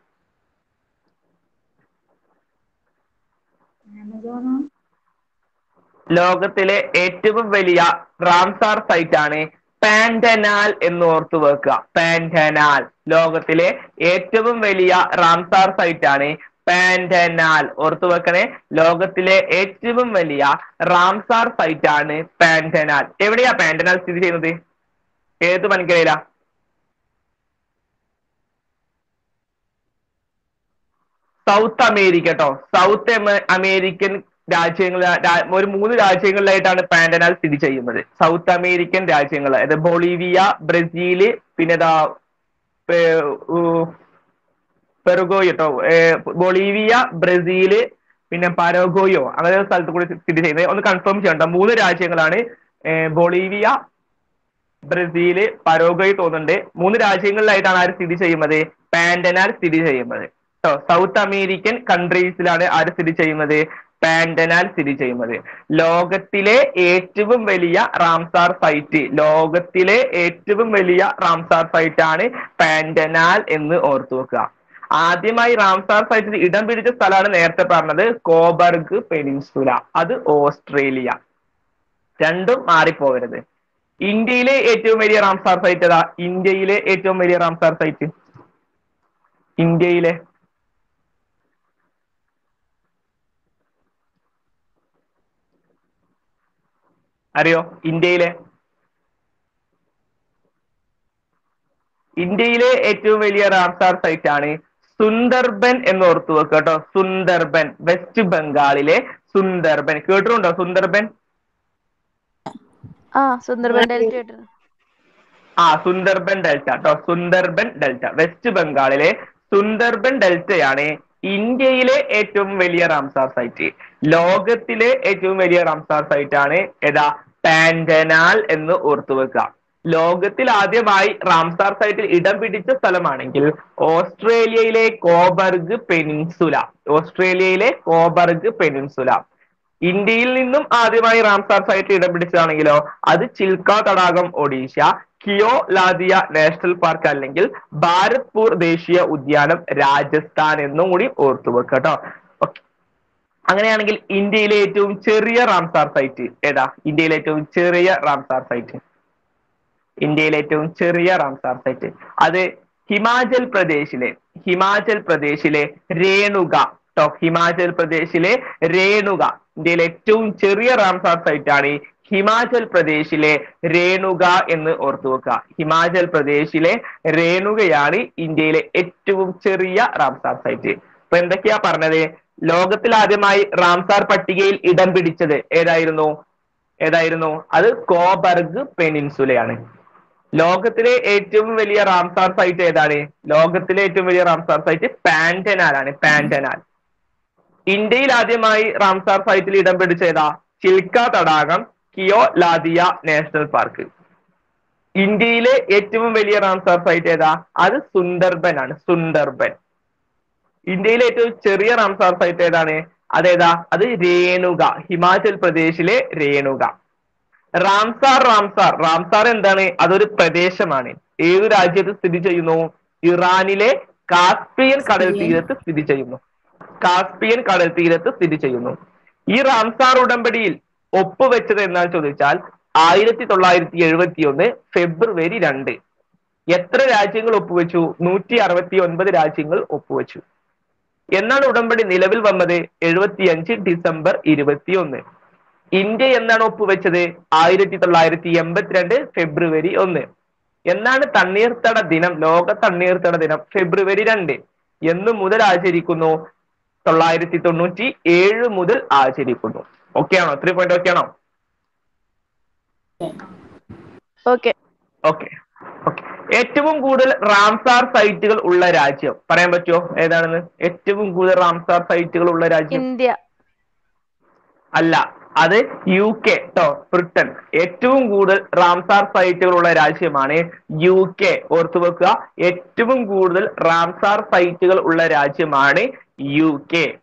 ലോകത്തിലെ ഏറ്റവും വലിയ റാംസാർ സൈറ്റ് ആണ് പാൻഡനാൽ എന്ന് ഓർത്തു വെക്കുക. പാൻഡനാൽ ലോകത്തിലെ ഏറ്റവും വലിയ റാംസാർ സൈറ്റ് ആണ് പാൻഡനാൽ ഓർത്തു വെക്കണേ. ലോകത്തിലെ ഏറ്റവും വലിയ റാംസാർ സൈറ്റ് ആണ് പാൻഡനാൽ എവിടെയാ പാൻഡനാൽ സ്ഥിതി ചെയ്യുന്നത്? ഏത് വൻകരയിലാ സൗത്ത് അമേരിക്ക കേട്ടോ സൗത്ത് അമേരിക്കൻ രാജ്യങ്ങൾ ഒരു മൂന്ന് രാജ്യങ്ങളിലായിട്ടാണ് പാൻഡനാൽ സ്ഥിതി ചെയ്യുന്നത്. സൗത്ത് അമേരിക്കൻ രാജ്യങ്ങൾ അതായത് ബൊളീവിയ ബ്രസീൽ പിന്നെ ഉ- പെറുഗോയ് കേട്ടോ ബൊളീവിയ ബ്രസീൽ പിന്നെ പരോഗോയോ അങ്ങനെ സ്ഥലത്ത് കൂടി സ്ഥിതി ചെയ്യുന്നത്. ഒന്ന് കൺഫേം ചെയ്യണ്ട മൂന്ന് രാജ്യങ്ങളാണ് ബൊളീവിയ ബ്രസീൽ പരോഗോയ് തോന്നുന്നുണ്ട്. മൂന്ന് രാജ്യങ്ങളിലായിട്ടാണ് ആര് സ്ഥിതി ചെയ്യുന്നത്? പാൻഡനാൽ സ്ഥിതി ചെയ്യുന്നത്. സൗത്ത് അമേരിക്കൻ കൺട്രീസിലാണ് ആര് സ്ഥിതി ചെയ്യുന്നത്? പാൻഡനാൽ സ്ഥിതി ചെയ്യുന്നത്. ലോകത്തിലെ ഏറ്റവും വലിയ റാംസാർ സൈറ്റ് ലോകത്തിലെ ഏറ്റവും വലിയ റാംസാർ സൈറ്റ് ആണ് പാൻഡനാൽ എന്ന് ഓർത്തു വെക്കുക. ആദ്യമായി റാംസാർ സൈറ്റിൽ ഇടം പിടിച്ച സ്ഥലമാണ് നേരത്തെ പറഞ്ഞത് കോബർഗ് പെനിൻസുല. അത് ഓസ്ട്രേലിയ. രണ്ടും മാറിപ്പോകരുത്. ഇന്ത്യയിലെ ഏറ്റവും വലിയ റാംസാർ സൈറ്റ് ഏതാ? ഇന്ത്യയിലെ ഏറ്റവും വലിയ റാംസാർ സൈറ്റ് ഇന്ത്യയിലെ അറിയോ? ഇന്ത്യയിലെ? ഇന്ത്യയിലെ ഏറ്റവും വലിയ റാംസാർ സൈറ്റ് ആണ് സുന്ദർബൻ എന്ന് ഓർത്തു വെക്കുക കേട്ടോ. സുന്ദർബൻ വെസ്റ്റ് ബംഗാളിലെ സുന്ദർബൻ. കേട്ടിട്ടുണ്ടോ സുന്ദർബൻ? ആ സുന്ദർബൻ ഡെൽറ്റ ആ സുന്ദർബൻ ഡെൽറ്റ കേട്ടോ. സുന്ദർബൻ ഡെൽറ്റ വെസ്റ്റ് ബംഗാളിലെ സുന്ദർബൻ ഡെൽറ്റയാണ് ഇന്ത്യയിലെ ഏറ്റവും വലിയ റാംസാർ സൈറ്റ് ലോകത്തിലെ ഏറ്റവും വലിയ റാംസാർ സൈറ്റ് ആണ് ഏതാ? പാൻഡനാൽ എന്ന് ഓർത്തു വെക്കുക ലോകത്തിൽ ആദ്യമായി റാംസാർ സൈറ്റിൽ ഇടം പിടിച്ച സ്ഥലമാണെങ്കിൽ ഓസ്ട്രേലിയയിലെ കോബർഗ് പെനിൻസുല. ഓസ്ട്രേലിയയിലെ കോബർഗ് പെനിൻസുല. ഇന്ത്യയിൽ നിന്നും ആദ്യമായി റാംസാർ സൈറ്റിൽ ഇടം പിടിച്ചതാണെങ്കിലോ? അത് ചിൽക്ക തടാകം Odisha. Keoladeo national park അല്ലെങ്കിൽ ഭാരത്പൂർ ദേശീയ ഉദ്യാനം രാജസ്ഥാൻ എന്നും കൂടി ഓർത്തു വെക്കുക കേട്ടോ ഓക്കെ അങ്ങനെയാണെങ്കിൽ ഇന്ത്യയിലെ ഏറ്റവും ചെറിയ റാംസാർ സൈറ്റ് ഏതാ? ഇന്ത്യയിലെ ഏറ്റവും ചെറിയ റാംസാർ സൈറ്റ് ഇന്ത്യയിലെ ഏറ്റവും ചെറിയ റാംസാർ സൈറ്റ് അത് ഹിമാചൽ പ്രദേശിലെ ഹിമാചൽ പ്രദേശിലെ രേണുക. ട്ടോ ഹിമാചൽ പ്രദേശിലെ രേണുക. ഇന്ത്യയിലെ ഏറ്റവും ചെറിയ റാംസാർ സൈറ്റ് ആണ് ഹിമാചൽ പ്രദേശിലെ രേണുക എന്ന് ഓർത്തു വെക്കുക. ഹിമാചൽ പ്രദേശിലെ രേണുകയാണ് ഇന്ത്യയിലെ ഏറ്റവും ചെറിയ റാംസാർ സൈറ്റ് അപ്പൊ എന്തൊക്കെയാ പറഞ്ഞത്? ലോകത്തിൽ ആദ്യമായി റാംസാർ പട്ടികയിൽ ഇടം പിടിച്ചത് ഏതായിരുന്നു? ഏതായിരുന്നു? അത് കോബർഗ് പെനിൻസുലയാണ്. ലോകത്തിലെ ഏറ്റവും വലിയ റാംസാർ സൈറ്റ് ഏതാണ്? ലോകത്തിലെ ഏറ്റവും വലിയ റാംസാർ സൈറ്റ് പാൻഡനാൽ ആണ് പാൻഡനാൽ. ഇന്ത്യയിൽ ആദ്യമായി റാംസാർ സൈറ്റിൽ ഇടം പിടിച്ച ഏതാ? ചിൽക്ക തടാകം കിയോ ലാദിയ നാഷണൽ പാർക്ക്. ഇന്ത്യയിലെ ഏറ്റവും വലിയ റാംസാർ സൈറ്റ് ഏതാ? അത് സുന്ദർബൻ ആണ് സുന്ദർബൻ. ഇന്ത്യയിലെ ഏറ്റവും ചെറിയ റാംസാർ സൈറ്റ് ഏതാണ്? അതേതാ? അത് രേണുക ഹിമാചൽ പ്രദേശിലെ രേണുക. Ramsar Ramsar. റാംസാർ എന്താണ്? അതൊരു പ്രദേശമാണ്. ഏത് രാജ്യത്ത് സ്ഥിതി ചെയ്യുന്നു? ഇറാനിലെ കാസ്പിയൻ കടൽ തീരത്ത് സ്ഥിതി ചെയ്യുന്നു. കാസ്പിയൻ കടൽ തീരത്ത് സ്ഥിതി ചെയ്യുന്നു. ഈ റാംസാർ ഉടമ്പടിയിൽ ഒപ്പുവെച്ചത് എന്നാണ് ചോദിച്ചാൽ ആയിരത്തി തൊള്ളായിരത്തി എഴുപത്തി ഒന്ന് ഫെബ്രുവരി രണ്ട്. എത്ര രാജ്യങ്ങൾ ഒപ്പുവെച്ചു നൂറ്റി അറുപത്തി ഒൻപത് രാജ്യങ്ങൾ ഒപ്പുവെച്ചു എന്നാണ് ഉടമ്പടി നിലവിൽ വന്നത്? എഴുപത്തിയഞ്ച് ഡിസംബർ ഇരുപത്തിയൊന്ന്. ഇന്ത്യ എന്നാണ് ഒപ്പുവെച്ചത്? ആയിരത്തി തൊള്ളായിരത്തി എൺപത്തിരണ്ട് ഫെബ്രുവരി ഒന്ന്. എന്നാണ് തണ്ണീർത്തട ദിനം? ലോക തണ്ണീർത്തട ദിനം ഫെബ്രുവരി രണ്ട്. എന്നു മുതൽ ആചരിക്കുന്നു. തൊള്ളായിരത്തി തൊണ്ണൂറ്റി ഏഴ് മുതൽ ആചരിക്കുന്നു. ഓക്കെ ആണോ? ത്രീ പോയിന്റ് ഓക്കെ ആണോ? ഓക്കെ ഓക്കെ ഓക്കെ ഏറ്റവും കൂടുതൽ റാംസാർ സൈറ്റുകൾ ഉള്ള രാജ്യം. പറയാൻ പറ്റുമോ ഏതാണെന്ന്? ഏറ്റവും കൂടുതൽ റാംസാർ സൈറ്റുകൾ ഉള്ള രാജ്യം? ഇന്ത്യ. അല്ല അത് യു കെ ട്ടോ ബ്രിട്ടൻ. ഏറ്റവും കൂടുതൽ റാംസാർ സൈറ്റുകൾ ഉള്ള രാജ്യമാണ് യു കെ ഓർത്തു വെക്കുക. ഏറ്റവും കൂടുതൽ റാംസാർ സൈറ്റുകൾ ഉള്ള രാജ്യമാണ് യു കെ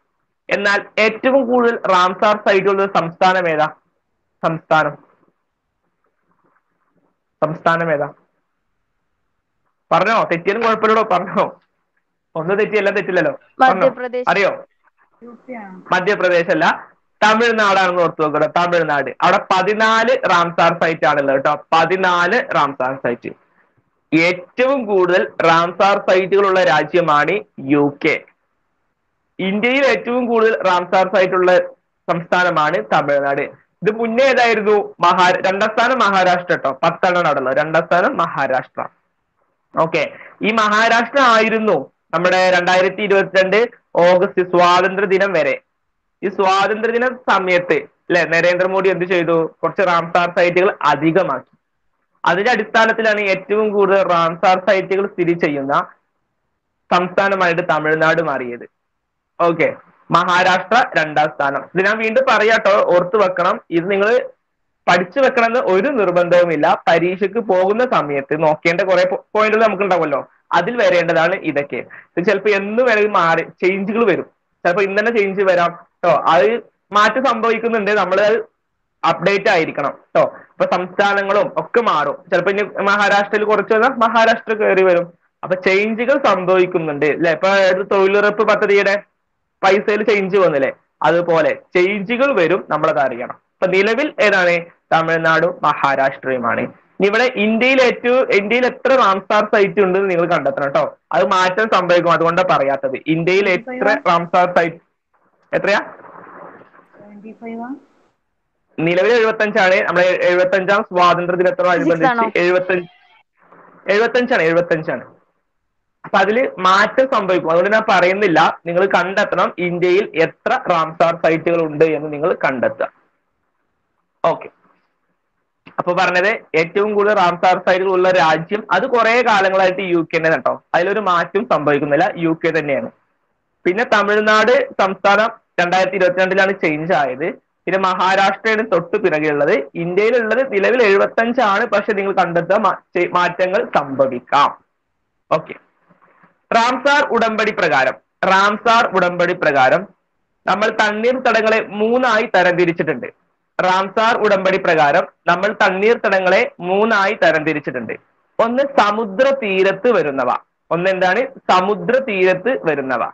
എന്നാൽ ഏറ്റവും കൂടുതൽ റാംസാർ സൈറ്റുകൾ ഉള്ള സംസ്ഥാനം ഏതാ? സംസ്ഥാനം. സംസ്ഥാനം ഏതാ? പറഞ്ഞോ? തെറ്റിയാലും കുഴപ്പമില്ലടോ പറഞ്ഞോ? ഒന്ന് തെറ്റിയല്ല തെറ്റില്ലല്ലോ. പറഞ്ഞോ? അറിയോ? മധ്യപ്രദേശ് അല്ല തമിഴ്നാടാണെന്ന് ഓർത്തു നോക്കുക തമിഴ്നാട്. അവിടെ പതിനാല് റാംസാർ സൈറ്റ് ആണുള്ളത് കേട്ടോ. പതിനാല് റാംസാർ സൈറ്റ് ഏറ്റവും കൂടുതൽ റാംസാർ സൈറ്റുകളുള്ള രാജ്യമാണ് യു കെ ഇന്ത്യയിൽ ഏറ്റവും കൂടുതൽ റാംസാർ സൈറ്റ് ഉള്ള സംസ്ഥാനമാണ് തമിഴ്നാട്. ഇത് മുന്നേ ഏതായിരുന്നു? മഹാ രണ്ടാം സ്ഥാനം മഹാരാഷ്ട്ര കേട്ടോ. പത്തെണ്ണം നടന്നു രണ്ടാം സ്ഥാനം മഹാരാഷ്ട്ര. ഓക്കെ ഈ മഹാരാഷ്ട്ര ആയിരുന്നു നമ്മുടെ രണ്ടായിരത്തി ഇരുപത്തിരണ്ട് ഓഗസ്റ്റ് സ്വാതന്ത്ര്യ ദിനം വരെ. ഈ സ്വാതന്ത്ര്യ ദിന സമയത്ത് അല്ലെ നരേന്ദ്രമോദി എന്ത് ചെയ്തു? കുറച്ച് റാംസാർ സൈറ്റുകൾ അധികമാക്കി. അതിന്റെ അടിസ്ഥാനത്തിലാണ് ഏറ്റവും കൂടുതൽ റാംസാർ സൈറ്റുകൾ സ്ഥിതി ചെയ്യുന്ന സംസ്ഥാനമായിട്ട് തമിഴ്നാട് മാറിയത്. ഓക്കെ മഹാരാഷ്ട്ര രണ്ടാം സ്ഥാനം. ഇത് ഞാൻ വീണ്ടും പറയാട്ടോ. ഓർത്തു വെക്കണം. ഇത് നിങ്ങൾ പഠിച്ചു വെക്കണമെന്ന് ഒരു നിർബന്ധവുമില്ല. പരീക്ഷയ്ക്ക് പോകുന്ന സമയത്ത് നോക്കേണ്ട കുറെ പോയിന്റുകൾ നമുക്ക് ഉണ്ടാവുമല്ലോ അതിൽ വരേണ്ടതാണ് ഇതൊക്കെ. ചിലപ്പോൾ എന്ന് വേണമെങ്കിൽ മാറി ചേഞ്ചുകൾ വരും. ചിലപ്പോൾ ഇന്ന് തന്നെ ചേഞ്ച് വരാം. കേട്ടോ അത് മാറ്റം സംഭവിക്കുന്നുണ്ട്. നമ്മൾ അപ്ഡേറ്റ് ആയിരിക്കണം. കേട്ടോ ഇപ്പൊ സംസ്ഥാനങ്ങളും ഒക്കെ മാറും. ചിലപ്പോ ഇനി മഹാരാഷ്ട്രയിൽ കുറച്ച് വന്നാൽ മഹാരാഷ്ട്ര കയറി വരും. അപ്പൊ ചേഞ്ചുകൾ സംഭവിക്കുന്നുണ്ട്. അല്ലെ ഇപ്പൊ തൊഴിലുറപ്പ് പദ്ധതിയുടെ പൈസയിൽ ചേഞ്ച് വന്നില്ലേ? അതുപോലെ ചേഞ്ചുകൾ വരും. നമ്മളത് അറിയണം. ഇപ്പൊ നിലവിൽ ഏതാണ്? തമിഴ്നാടും മഹാരാഷ്ട്രയുമാണ്. ഇവിടെ ഇന്ത്യയിൽ ഏറ്റവും ഇന്ത്യയിൽ എത്ര റാംസാർ സൈറ്റ് ഉണ്ട് നിങ്ങൾ കണ്ടെത്തണം കേട്ടോ. അത് മാറ്റം സംഭവിക്കും. അതുകൊണ്ടാണ് പറയാത്തത്. ഇന്ത്യയിൽ എത്ര റാംസാർ സൈറ്റ് എത്രയാ? നിലവിൽ എഴുപത്തഞ്ചാണ്. നമ്മുടെ എഴുപത്തഞ്ചാം സ്വാതന്ത്ര്യ ദിനത്തോടനുബന്ധിച്ച് എഴുപത്തി അഞ്ചാണ് എഴുപത്തഞ്ചാണ് എഴുപത്തഞ്ചാണ്. അപ്പൊ അതിൽ മാറ്റം സംഭവിക്കും. അതുകൊണ്ട് ഞാൻ പറയുന്നില്ല. നിങ്ങൾ കണ്ടെത്തണം ഇന്ത്യയിൽ എത്ര റാംസാർ സൈറ്റുകൾ ഉണ്ട് എന്ന് നിങ്ങൾ കണ്ടെത്തുക. ഓക്കെ അപ്പൊ പറഞ്ഞത് ഏറ്റവും കൂടുതൽ റാംസാർ സൈറ്റുകൾ ഉള്ള രാജ്യം അത് കുറെ കാലങ്ങളായിട്ട് യു കെ തന്നെ കേട്ടോ അതിലൊരു മാറ്റം സംഭവിക്കുന്നില്ല. യു കെ തന്നെയാണ്. പിന്നെ തമിഴ്നാട് സംസ്ഥാനം രണ്ടായിരത്തി ഇരുപത്തിരണ്ടിലാണ് ചേഞ്ച് ആയത്. പിന്നെ മഹാരാഷ്ട്രയാണ് തൊട്ട് പിറകെയുള്ളത് ഇന്ത്യയിലുള്ളത് നിലവിൽ എഴുപത്തഞ്ചാണ് പക്ഷെ നിങ്ങൾ കണ്ടെത്തുക മാറ്റങ്ങൾ സംഭവിക്കാം. ഓക്കെ റാംസാർ ഉടമ്പടി പ്രകാരം റാംസാർ ഉടമ്പടി പ്രകാരം നമ്മൾ തണ്ണീർ തടങ്ങളെ മൂന്നായി തരംതിരിച്ചിട്ടുണ്ട്. റാംസാർ ഉടമ്പടി പ്രകാരം നമ്മൾ തണ്ണീർത്തടങ്ങളെ മൂന്നായി തരംതിരിച്ചിട്ടുണ്ട്. ഒന്ന് സമുദ്ര തീരത്ത് വരുന്നവ. ഒന്ന് എന്താണ് സമുദ്ര തീരത്ത് വരുന്നവ.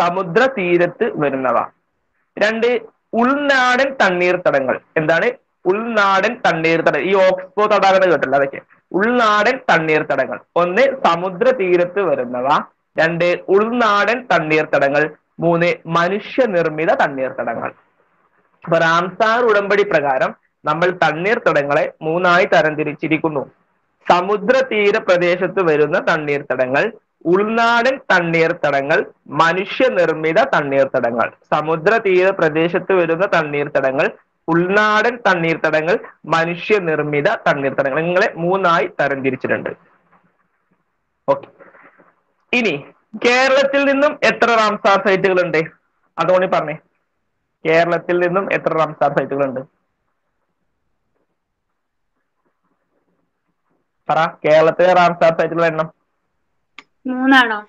സമുദ്ര തീരത്ത് വരുന്നവ. രണ്ട് ഉൾനാടൻ തണ്ണീർത്തടങ്ങൾ. എന്താണ്? ഉൾനാടൻ തണ്ണീർത്തടം ഈ ഓക്സ്ബോ തടാകം കേട്ടില്ല അതൊക്കെ? ഉൾനാടൻ തണ്ണീർത്തടങ്ങൾ. ഒന്ന് സമുദ്ര തീരത്ത് വരുന്നവ. രണ്ട് ഉൾനാടൻ തണ്ണീർത്തടങ്ങൾ. മൂന്ന് മനുഷ്യനിർമ്മിത തണ്ണീർത്തടങ്ങൾ. അപ്പൊ റാംസാർ ഉടമ്പടി പ്രകാരം നമ്മൾ തണ്ണീർത്തടങ്ങളെ മൂന്നായി തരംതിരിച്ചിരിക്കുന്നു. സമുദ്ര തീര പ്രദേശത്ത് വരുന്ന തണ്ണീർത്തടങ്ങൾ ഉൾനാടൻ തണ്ണീർത്തടങ്ങൾ മനുഷ്യനിർമ്മിത തണ്ണീർത്തടങ്ങൾ സമുദ്ര തീര പ്രദേശത്ത് വരുന്ന തണ്ണീർത്തടങ്ങൾ ഉൾനാടൻ തണ്ണീർത്തടങ്ങൾ മനുഷ്യനിർമ്മിത തണ്ണീർത്തടങ്ങൾ നിങ്ങളെ മൂന്നായി തരംതിരിച്ചിട്ടുണ്ട്. ഓക്കെ. ഇനി കേരളത്തിൽ നിന്നും എത്ര റാംസാർ സൈറ്റുകൾ ഉണ്ട് അതുകൊണ്ട് പറഞ്ഞേ. കേരളത്തിൽ നിന്നും എത്ര റാംസാർ സൈറ്റുകൾ ഉണ്ട് പറ കേരളത്തിലെ റാംസാർ സൈറ്റുകൾ എണ്ണം? മൂന്നാണോ?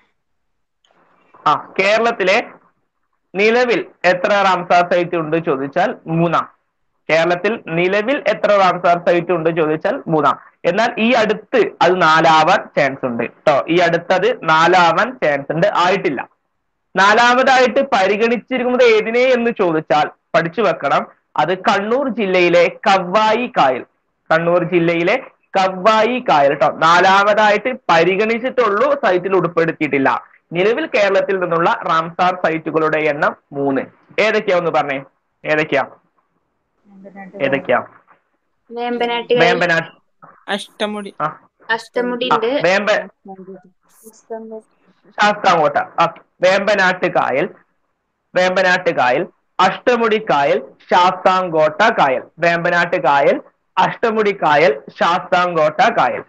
ആ കേരളത്തിലെ നിലവിൽ എത്ര റാംസാർ സൈറ്റ് ഉണ്ട് ചോദിച്ചാൽ മൂന്നാം. കേരളത്തിൽ നിലവിൽ എത്ര റാംസാർ സൈറ്റ് ഉണ്ട് ചോദിച്ചാൽ മൂന്നാം. എന്നാൽ ഈ അടുത്ത് അത് നാലാവാൻ ചാൻസ് ഉണ്ട്. കേട്ടോ ഈ അടുത്തത് നാലാവാൻ ചാൻസ് ഉണ്ട്. ആയിട്ടില്ല. നാലാമതായിട്ട് പരിഗണിച്ചിരിക്കുന്നത് ഏതിനെ എന്ന് ചോദിച്ചാൽ പഠിച്ചു വെക്കണം. അത് കണ്ണൂർ ജില്ലയിലെ കവ്വായി കായൽ. കണ്ണൂർ ജില്ലയിലെ കവ്വായി കായൽ കേട്ടോ നാലാമതായിട്ട് പരിഗണിച്ചിട്ടുള്ളൂ സൈറ്റിൽ ഉൾപ്പെടുത്തിയിട്ടില്ല. നിലവിൽ കേരളത്തിൽ നിന്നുള്ള റാംസാർ സൈറ്റുകളുടെ എണ്ണം മൂന്ന്. ഏതൊക്കെയാ ഒന്ന് പറഞ്ഞേ? ഏതൊക്കെയാ? ഏതൊക്കെയാ? വേമ്പനാട്ടി വേമ്പനാട്ട് അഷ്ടമുടി. അഷ്ടമുടി വേമ്പ ശാസ്താംകോട്ട വേമ്പനാട്ട് കായൽ വേമ്പനാട്ട് കായൽ അഷ്ടമുടി കായൽ ശാസ്താംകോട്ട കായൽ വേമ്പനാട്ട് കായൽ അഷ്ടമുടി കായൽ ശാസ്താംകോട്ട കായൽ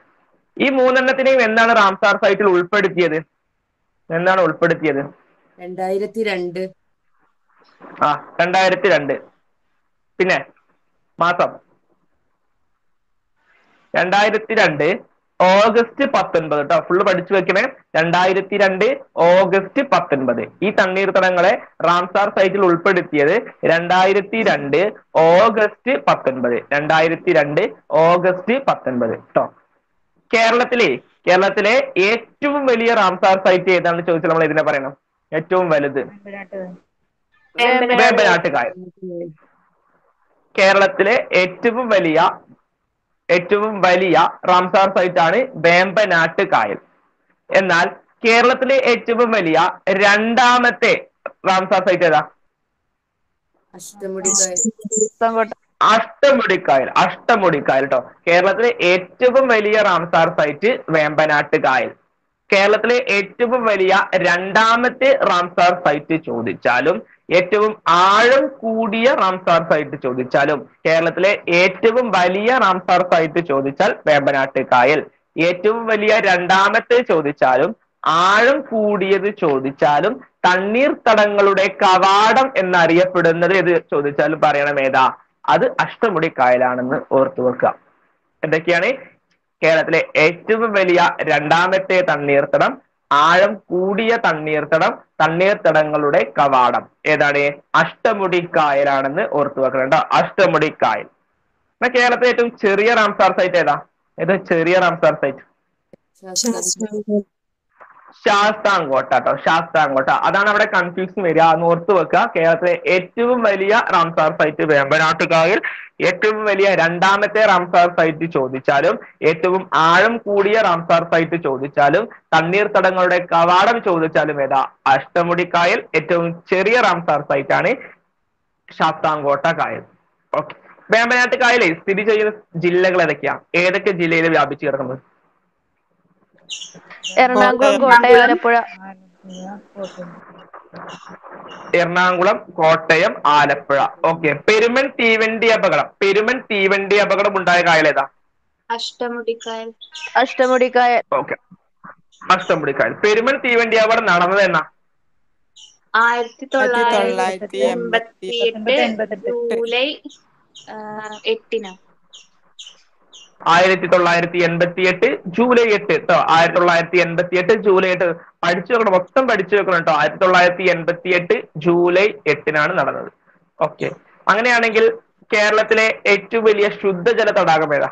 ഈ മൂന്നെണ്ണത്തിനെയും എന്താണ് റാംസാർ സൈറ്റിൽ ഉൾപ്പെടുത്തിയത്? എന്താണ് ഉൾപ്പെടുത്തിയത്? രണ്ടായിരത്തി രണ്ട് ആ രണ്ടായിരത്തി രണ്ട് പിന്നെ മാസം. രണ്ടായിരത്തി രണ്ട് ഓഗസ്റ്റ് പത്തൊൻപത് കേട്ടോ ഫുള്ള് പഠിച്ചു വെക്കണേ. രണ്ടായിരത്തി രണ്ട് ഓഗസ്റ്റ് പത്തൊൻപത്. ഈ തണ്ണീർത്തടങ്ങളെ റാംസാർ സൈറ്റിൽ ഉൾപ്പെടുത്തിയത് രണ്ടായിരത്തി രണ്ട് ഓഗസ്റ്റ് പത്തൊൻപത്. രണ്ടായിരത്തി രണ്ട് ഓഗസ്റ്റ് പത്തൊൻപത് കേട്ടോ കേരളത്തിലെ കേരളത്തിലെ ഏറ്റവും വലിയ റാംസാർ സൈറ്റ് ഏതാണെന്ന് ചോദിച്ചാൽ നമ്മൾ ഇതിനെ പറയണം. ഏറ്റവും വലുത്. വേമ്പനാട്ടുകായ കേരളത്തിലെ ഏറ്റവും വലിയ ഏറ്റവും വലിയ റാംസാർ സൈറ്റ് ആണ് വേമ്പനാട്ട് കായൽ എന്നാൽ കേരളത്തിലെ ഏറ്റവും വലിയ രണ്ടാമത്തെ റാംസാർ സൈറ്റ് ഏതാ? അഷ്ടമുടി കായൽ അഷ്ടമുടി അഷ്ടമുടിക്കായൽ അഷ്ടമുടിക്കായൽ കേട്ടോ കേരളത്തിലെ ഏറ്റവും വലിയ റാംസാർ സൈറ്റ് വേമ്പനാട്ട് കായൽ കേരളത്തിലെ ഏറ്റവും വലിയ രണ്ടാമത്തെ റാംസാർ സൈറ്റ് ചോദിച്ചാലും ഏറ്റവും ആഴം കൂടിയ റാംസാർ സൈറ്റ് ചോദിച്ചാലും കേരളത്തിലെ ഏറ്റവും വലിയ റാംസാർ സൈറ്റ് ചോദിച്ചാൽ വേമ്പനാട്ട് കായൽ ഏറ്റവും വലിയ രണ്ടാമത്തെ ചോദിച്ചാലും ആഴം കൂടിയത് ചോദിച്ചാലും തണ്ണീർത്തടങ്ങളുടെ കവാടം എന്നറിയപ്പെടുന്നത് ഏത് ചോദിച്ചാലും പറയണം ഏതാ? അത് അഷ്ടമുടി കായലാണെന്ന് ഓർത്തു വെക്കുക. എന്തൊക്കെയാണ്? കേരളത്തിലെ ഏറ്റവും വലിയ രണ്ടാമത്തെ തണ്ണീർത്തടം ആഴം കൂടിയ തണ്ണീർത്തടം തണ്ണീർത്തടങ്ങളുടെ കവാടം. ഏതാണ്? അഷ്ടമുടി കായലാണെന്ന് ഓർത്തു വെക്കണം കേട്ടോ അഷ്ടമുടി കായൽ എന്നാ കേരളത്തിലെ ഏറ്റവും ചെറിയ റാംസാർ സൈറ്റ് ഏതാ? ഏതാ ചെറിയ റാംസാർ സൈറ്റ് ശാസ്താംകോട്ട കേട്ടോ ശാസ്താംകോട്ട. അതാണ് അവിടെ കൺഫ്യൂഷൻ വരിക. ഓർത്ത് വെക്കുക. കേരളത്തിലെ ഏറ്റവും വലിയ റാംസാർ സൈറ്റ് വേമ്പനാട്ടുകാവിൽ ഏറ്റവും വലിയ രണ്ടാമത്തെ റാംസാർ സൈറ്റ് ചോദിച്ചാലും ഏറ്റവും ആഴം കൂടിയ റാംസാർ സൈറ്റ് ചോദിച്ചാലും തണ്ണീർത്തടങ്ങളുടെ കവാടം ചോദിച്ചാലും ഏതാ? അഷ്ടമുടിക്കായൽ ഏറ്റവും ചെറിയ റാംസാർ സൈറ്റ് ആണ് ശാസ്താംകോട്ട കായൽ. ഓക്കെ വേമ്പനാട്ടുകായലെ സ്ഥിതി ചെയ്യുന്ന ജില്ലകൾ ഏതൊക്കെയാണ് ഏതൊക്കെ ജില്ലയിൽ വ്യാപിച്ചു കിടക്കുന്നത് എറണാകുളം കോട്ടയം. ആലപ്പുഴ. എറണാകുളം കോട്ടയം ആലപ്പുഴ. ഓക്കെ. പെരുമൻ തീവണ്ടി അപകടം. പെരുമൻ തീവണ്ടി അപകടം ഉണ്ടായ കായൽ ഏതാ? അഷ്ടമുടിക്കായൽ. അഷ്ടമുടിക്കായൽ. ഓക്കെ. അഷ്ടമുടിക്കായൽ. പെരുമൻ തീവണ്ടി അപകടം നടന്നത് എന്നാ? ആയിരത്തി തൊള്ളായിരത്തി എൺപത്തി എട്ട് ജൂലൈ എട്ടിന്. ആയിരത്തി തൊള്ളായിരത്തി എൺപത്തി എട്ട് ജൂലൈ എട്ട് കേട്ടോ ആയിരത്തി തൊള്ളായിരത്തി എൺപത്തി എട്ട് ജൂലൈ എട്ട്. പഠിച്ചു വെക്കണം മൊത്തം പഠിച്ചു വെക്കണം കേട്ടോ ആയിരത്തി തൊള്ളായിരത്തി എൺപത്തി എട്ട് ജൂലൈ എട്ടിനാണ് നടന്നത്. ഓക്കെ. അങ്ങനെയാണെങ്കിൽ കേരളത്തിലെ ഏറ്റവും വലിയ ശുദ്ധജല തടാകം ഏതാ?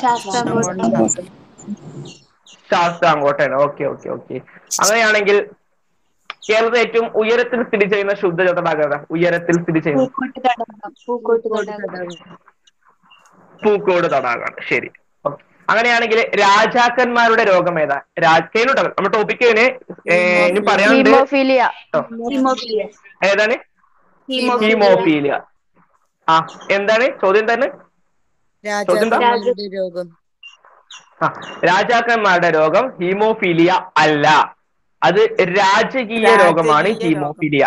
ശാസ്താംകോട്ട. ശാസ്താംകോട്ടയാണ്. Okay okay okay. അങ്ങനെയാണെങ്കിൽ കേരളത്തിൽ ഏറ്റവും ഉയരത്തിൽ സ്ഥിതി ചെയ്യുന്ന ശുദ്ധജല തടാകം ഏതാ? ഉയരത്തിൽ സ്ഥിതി ചെയ്യുന്ന പൂക്കോട്ട് തടാകം പൂക്കോട്ട് തടാകം പൂക്കോട് തടാകമാണ്. ശരി. അങ്ങനെയാണെങ്കിൽ രാജാക്കന്മാരുടെ രോഗം ഏതാ? രാജേനുണ്ടോ നമ്മുടെ ടോപ്പിക്ക് ഇനി പറയാനുണ്ട് ഏതാണ്? ഹീമോഫീലിയ. ആ എന്താണ്? ചോദ്യം തന്നെ? രാജാക്കന്മാരുടെ രോഗം. ആ രാജാക്കന്മാരുടെ രോഗം ഹീമോഫീലിയ അല്ല. അത് രാജകീയ രോഗമാണ് ഹീമോഫീലിയ.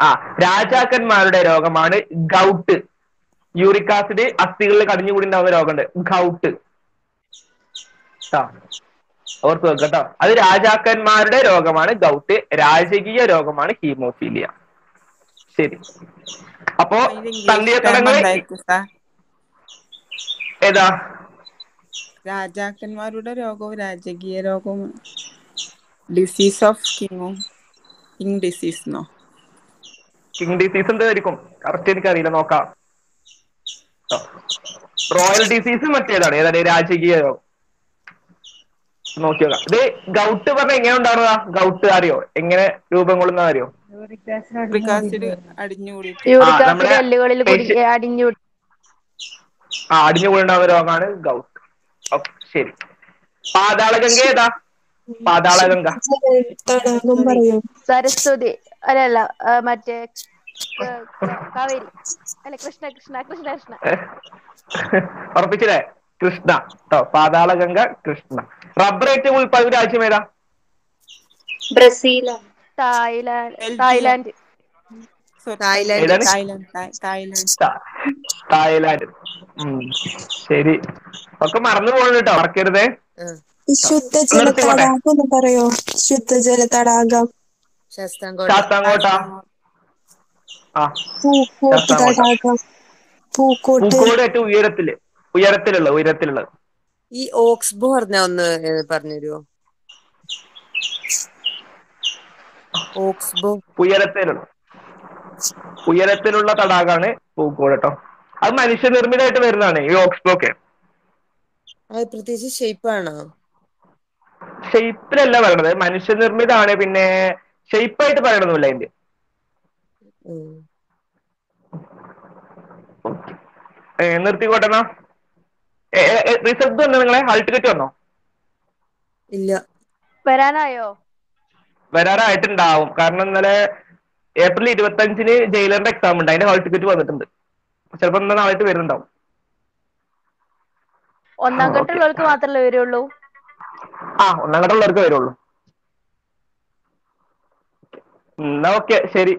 ആ രാജാക്കന്മാരുടെ രോഗമാണ് ഗൗട്ട്. യൂറിക് ആസിഡ് അസ്ഥികളിൽ കടിഞ്ഞുകൂടിണ്ടാവുന്ന രോഗമുണ്ട്. ഗൗട്ട് ഓർത്ത് വെക്കുക കേട്ടോ അത് രാജാക്കന്മാരുടെ രോഗമാണ്. ഗൗട്ട് രാജകീയ രോഗമാണ് ഹീമോഫീലിയ. ശരി. അപ്പോ സാർ ഏതാ? രാജാക്കന്മാരുടെ രോഗവും രാജകീയ രോഗവും ഡിസീസ് ഓഫ് കിങ്ങും കിങ് ഡിസീസ് കിങ് ഡിസീസ് എന്തായിരിക്കും കറക്റ്റ് എനിക്കറിയില്ല. നോക്കാം. റോയൽ ഡിസീസ് മറ്റേതാണ്. ഏതാണ്? രാജകീയ രോഗം നോക്കി നോക്കാം. ഇത് ഗൗട്ട് പറഞ്ഞ എങ്ങനെ ഉണ്ടാവുന്നതാ? ഗൗട്ട് അറിയോ? എങ്ങനെ രൂപം കൊള്ളുന്ന അറിയോ? ആ, ആസിഡ് നമ്മുടെ എല്ലുകളിൽ കുടി പേശി- അടിഞ്ഞു ആ അടിഞ്ഞുകൂടി ഉണ്ടാവുന്ന രോഗമാണ് ഗൗട്ട് ഓക്കെ ശരി. പാതാളഗംഗ ഏതാ? പാതാളഗംഗ. സരസ്വതി. അല്ലല്ല മറ്റേ കാവേരി. അല്ല കൃഷ്ണ കൃഷ്ണ കൃഷ്ണ കൃഷ്ണ. ഉറപ്പിച്ചില്ലേ? കൃഷ്ണ. കേട്ടോ പാതാളഗംഗ കൃഷ്ണ. റബ്ബർ ഏറ്റവും ഉൽപ്പാദിക്കുന്ന രാജ്യം ഏതാ? ബ്രസീലാണ്. തായ്ലാൻഡ്. Thailand Thailand. ശരി. ഒക്കെ മറന്നു പോകണം കേട്ടോ മറക്കരുതേ. ശുദ്ധജല. തടാകം പറയോ? ശുദ്ധജല തടാകം. ശാസ്താംകോട്ട. പൂക്കോട്ട്. തടാകം പൂക്കോട്ട്. പൂക്കോട് ഏറ്റവും ഉയരത്തിൽ ഉയരത്തിലുള്ള ഉയരത്തിലുള്ള ഈ ഓക്സ്ബോ പറഞ്ഞ ഒന്ന് പറഞ്ഞു പറഞ്ഞുതരുമോ ഓക്സ്ബോ. ഉയരത്തിലുള്ള ഉയരത്തിലുള്ള തടാകമാണ് പൂക്കോട് കേട്ടോ. അത് മനുഷ്യനിർമ്മിതമായിട്ട് വരുന്നതാണ് ഈ ഓക്സ്ബോ ഒക്കെ. അത് പ്രത്യേകിച്ച് ഷേപ്പാണോ ഷെയ്പ്പിലല്ല പറയണത്. മനുഷ്യനിർമ്മിതമാണ്. പിന്നെ ഷെയ്പ്പായിട്ട് പറയണമെന്നില്ല അതിന്റെ ഉം. ഏ, നിർത്തിക്കോട്ടെന്നാ റിസൾട്ട് വന്നോ നിങ്ങളെ ഹാൾ ടിക്കറ്റ് വന്നോ? ഇല്ല. വരാനായോ? വരാറായിട്ടുണ്ടാവും. കാരണം ഇന്നലെ ഏപ്രിൽ ഇരുപത്തി അഞ്ചിന് ജയിലറിന്റെ എക്സാം ഉണ്ട്. അതിന്റെ ഹാൾ ടിക്കറ്റ് വന്നിട്ടുണ്ട്. ചിലപ്പോ ഇന്ന് നാളെ വരുന്നുണ്ടാവും. ഒന്നാം ഘട്ടമുള്ളവർക്ക് മാത്രമല്ലേ വരുള്ളൂ? ആ ഒന്നാം ഘട്ടമുള്ളവർക്ക് വരുള്ളൂ. എന്നാ ഓക്കെ ശരി.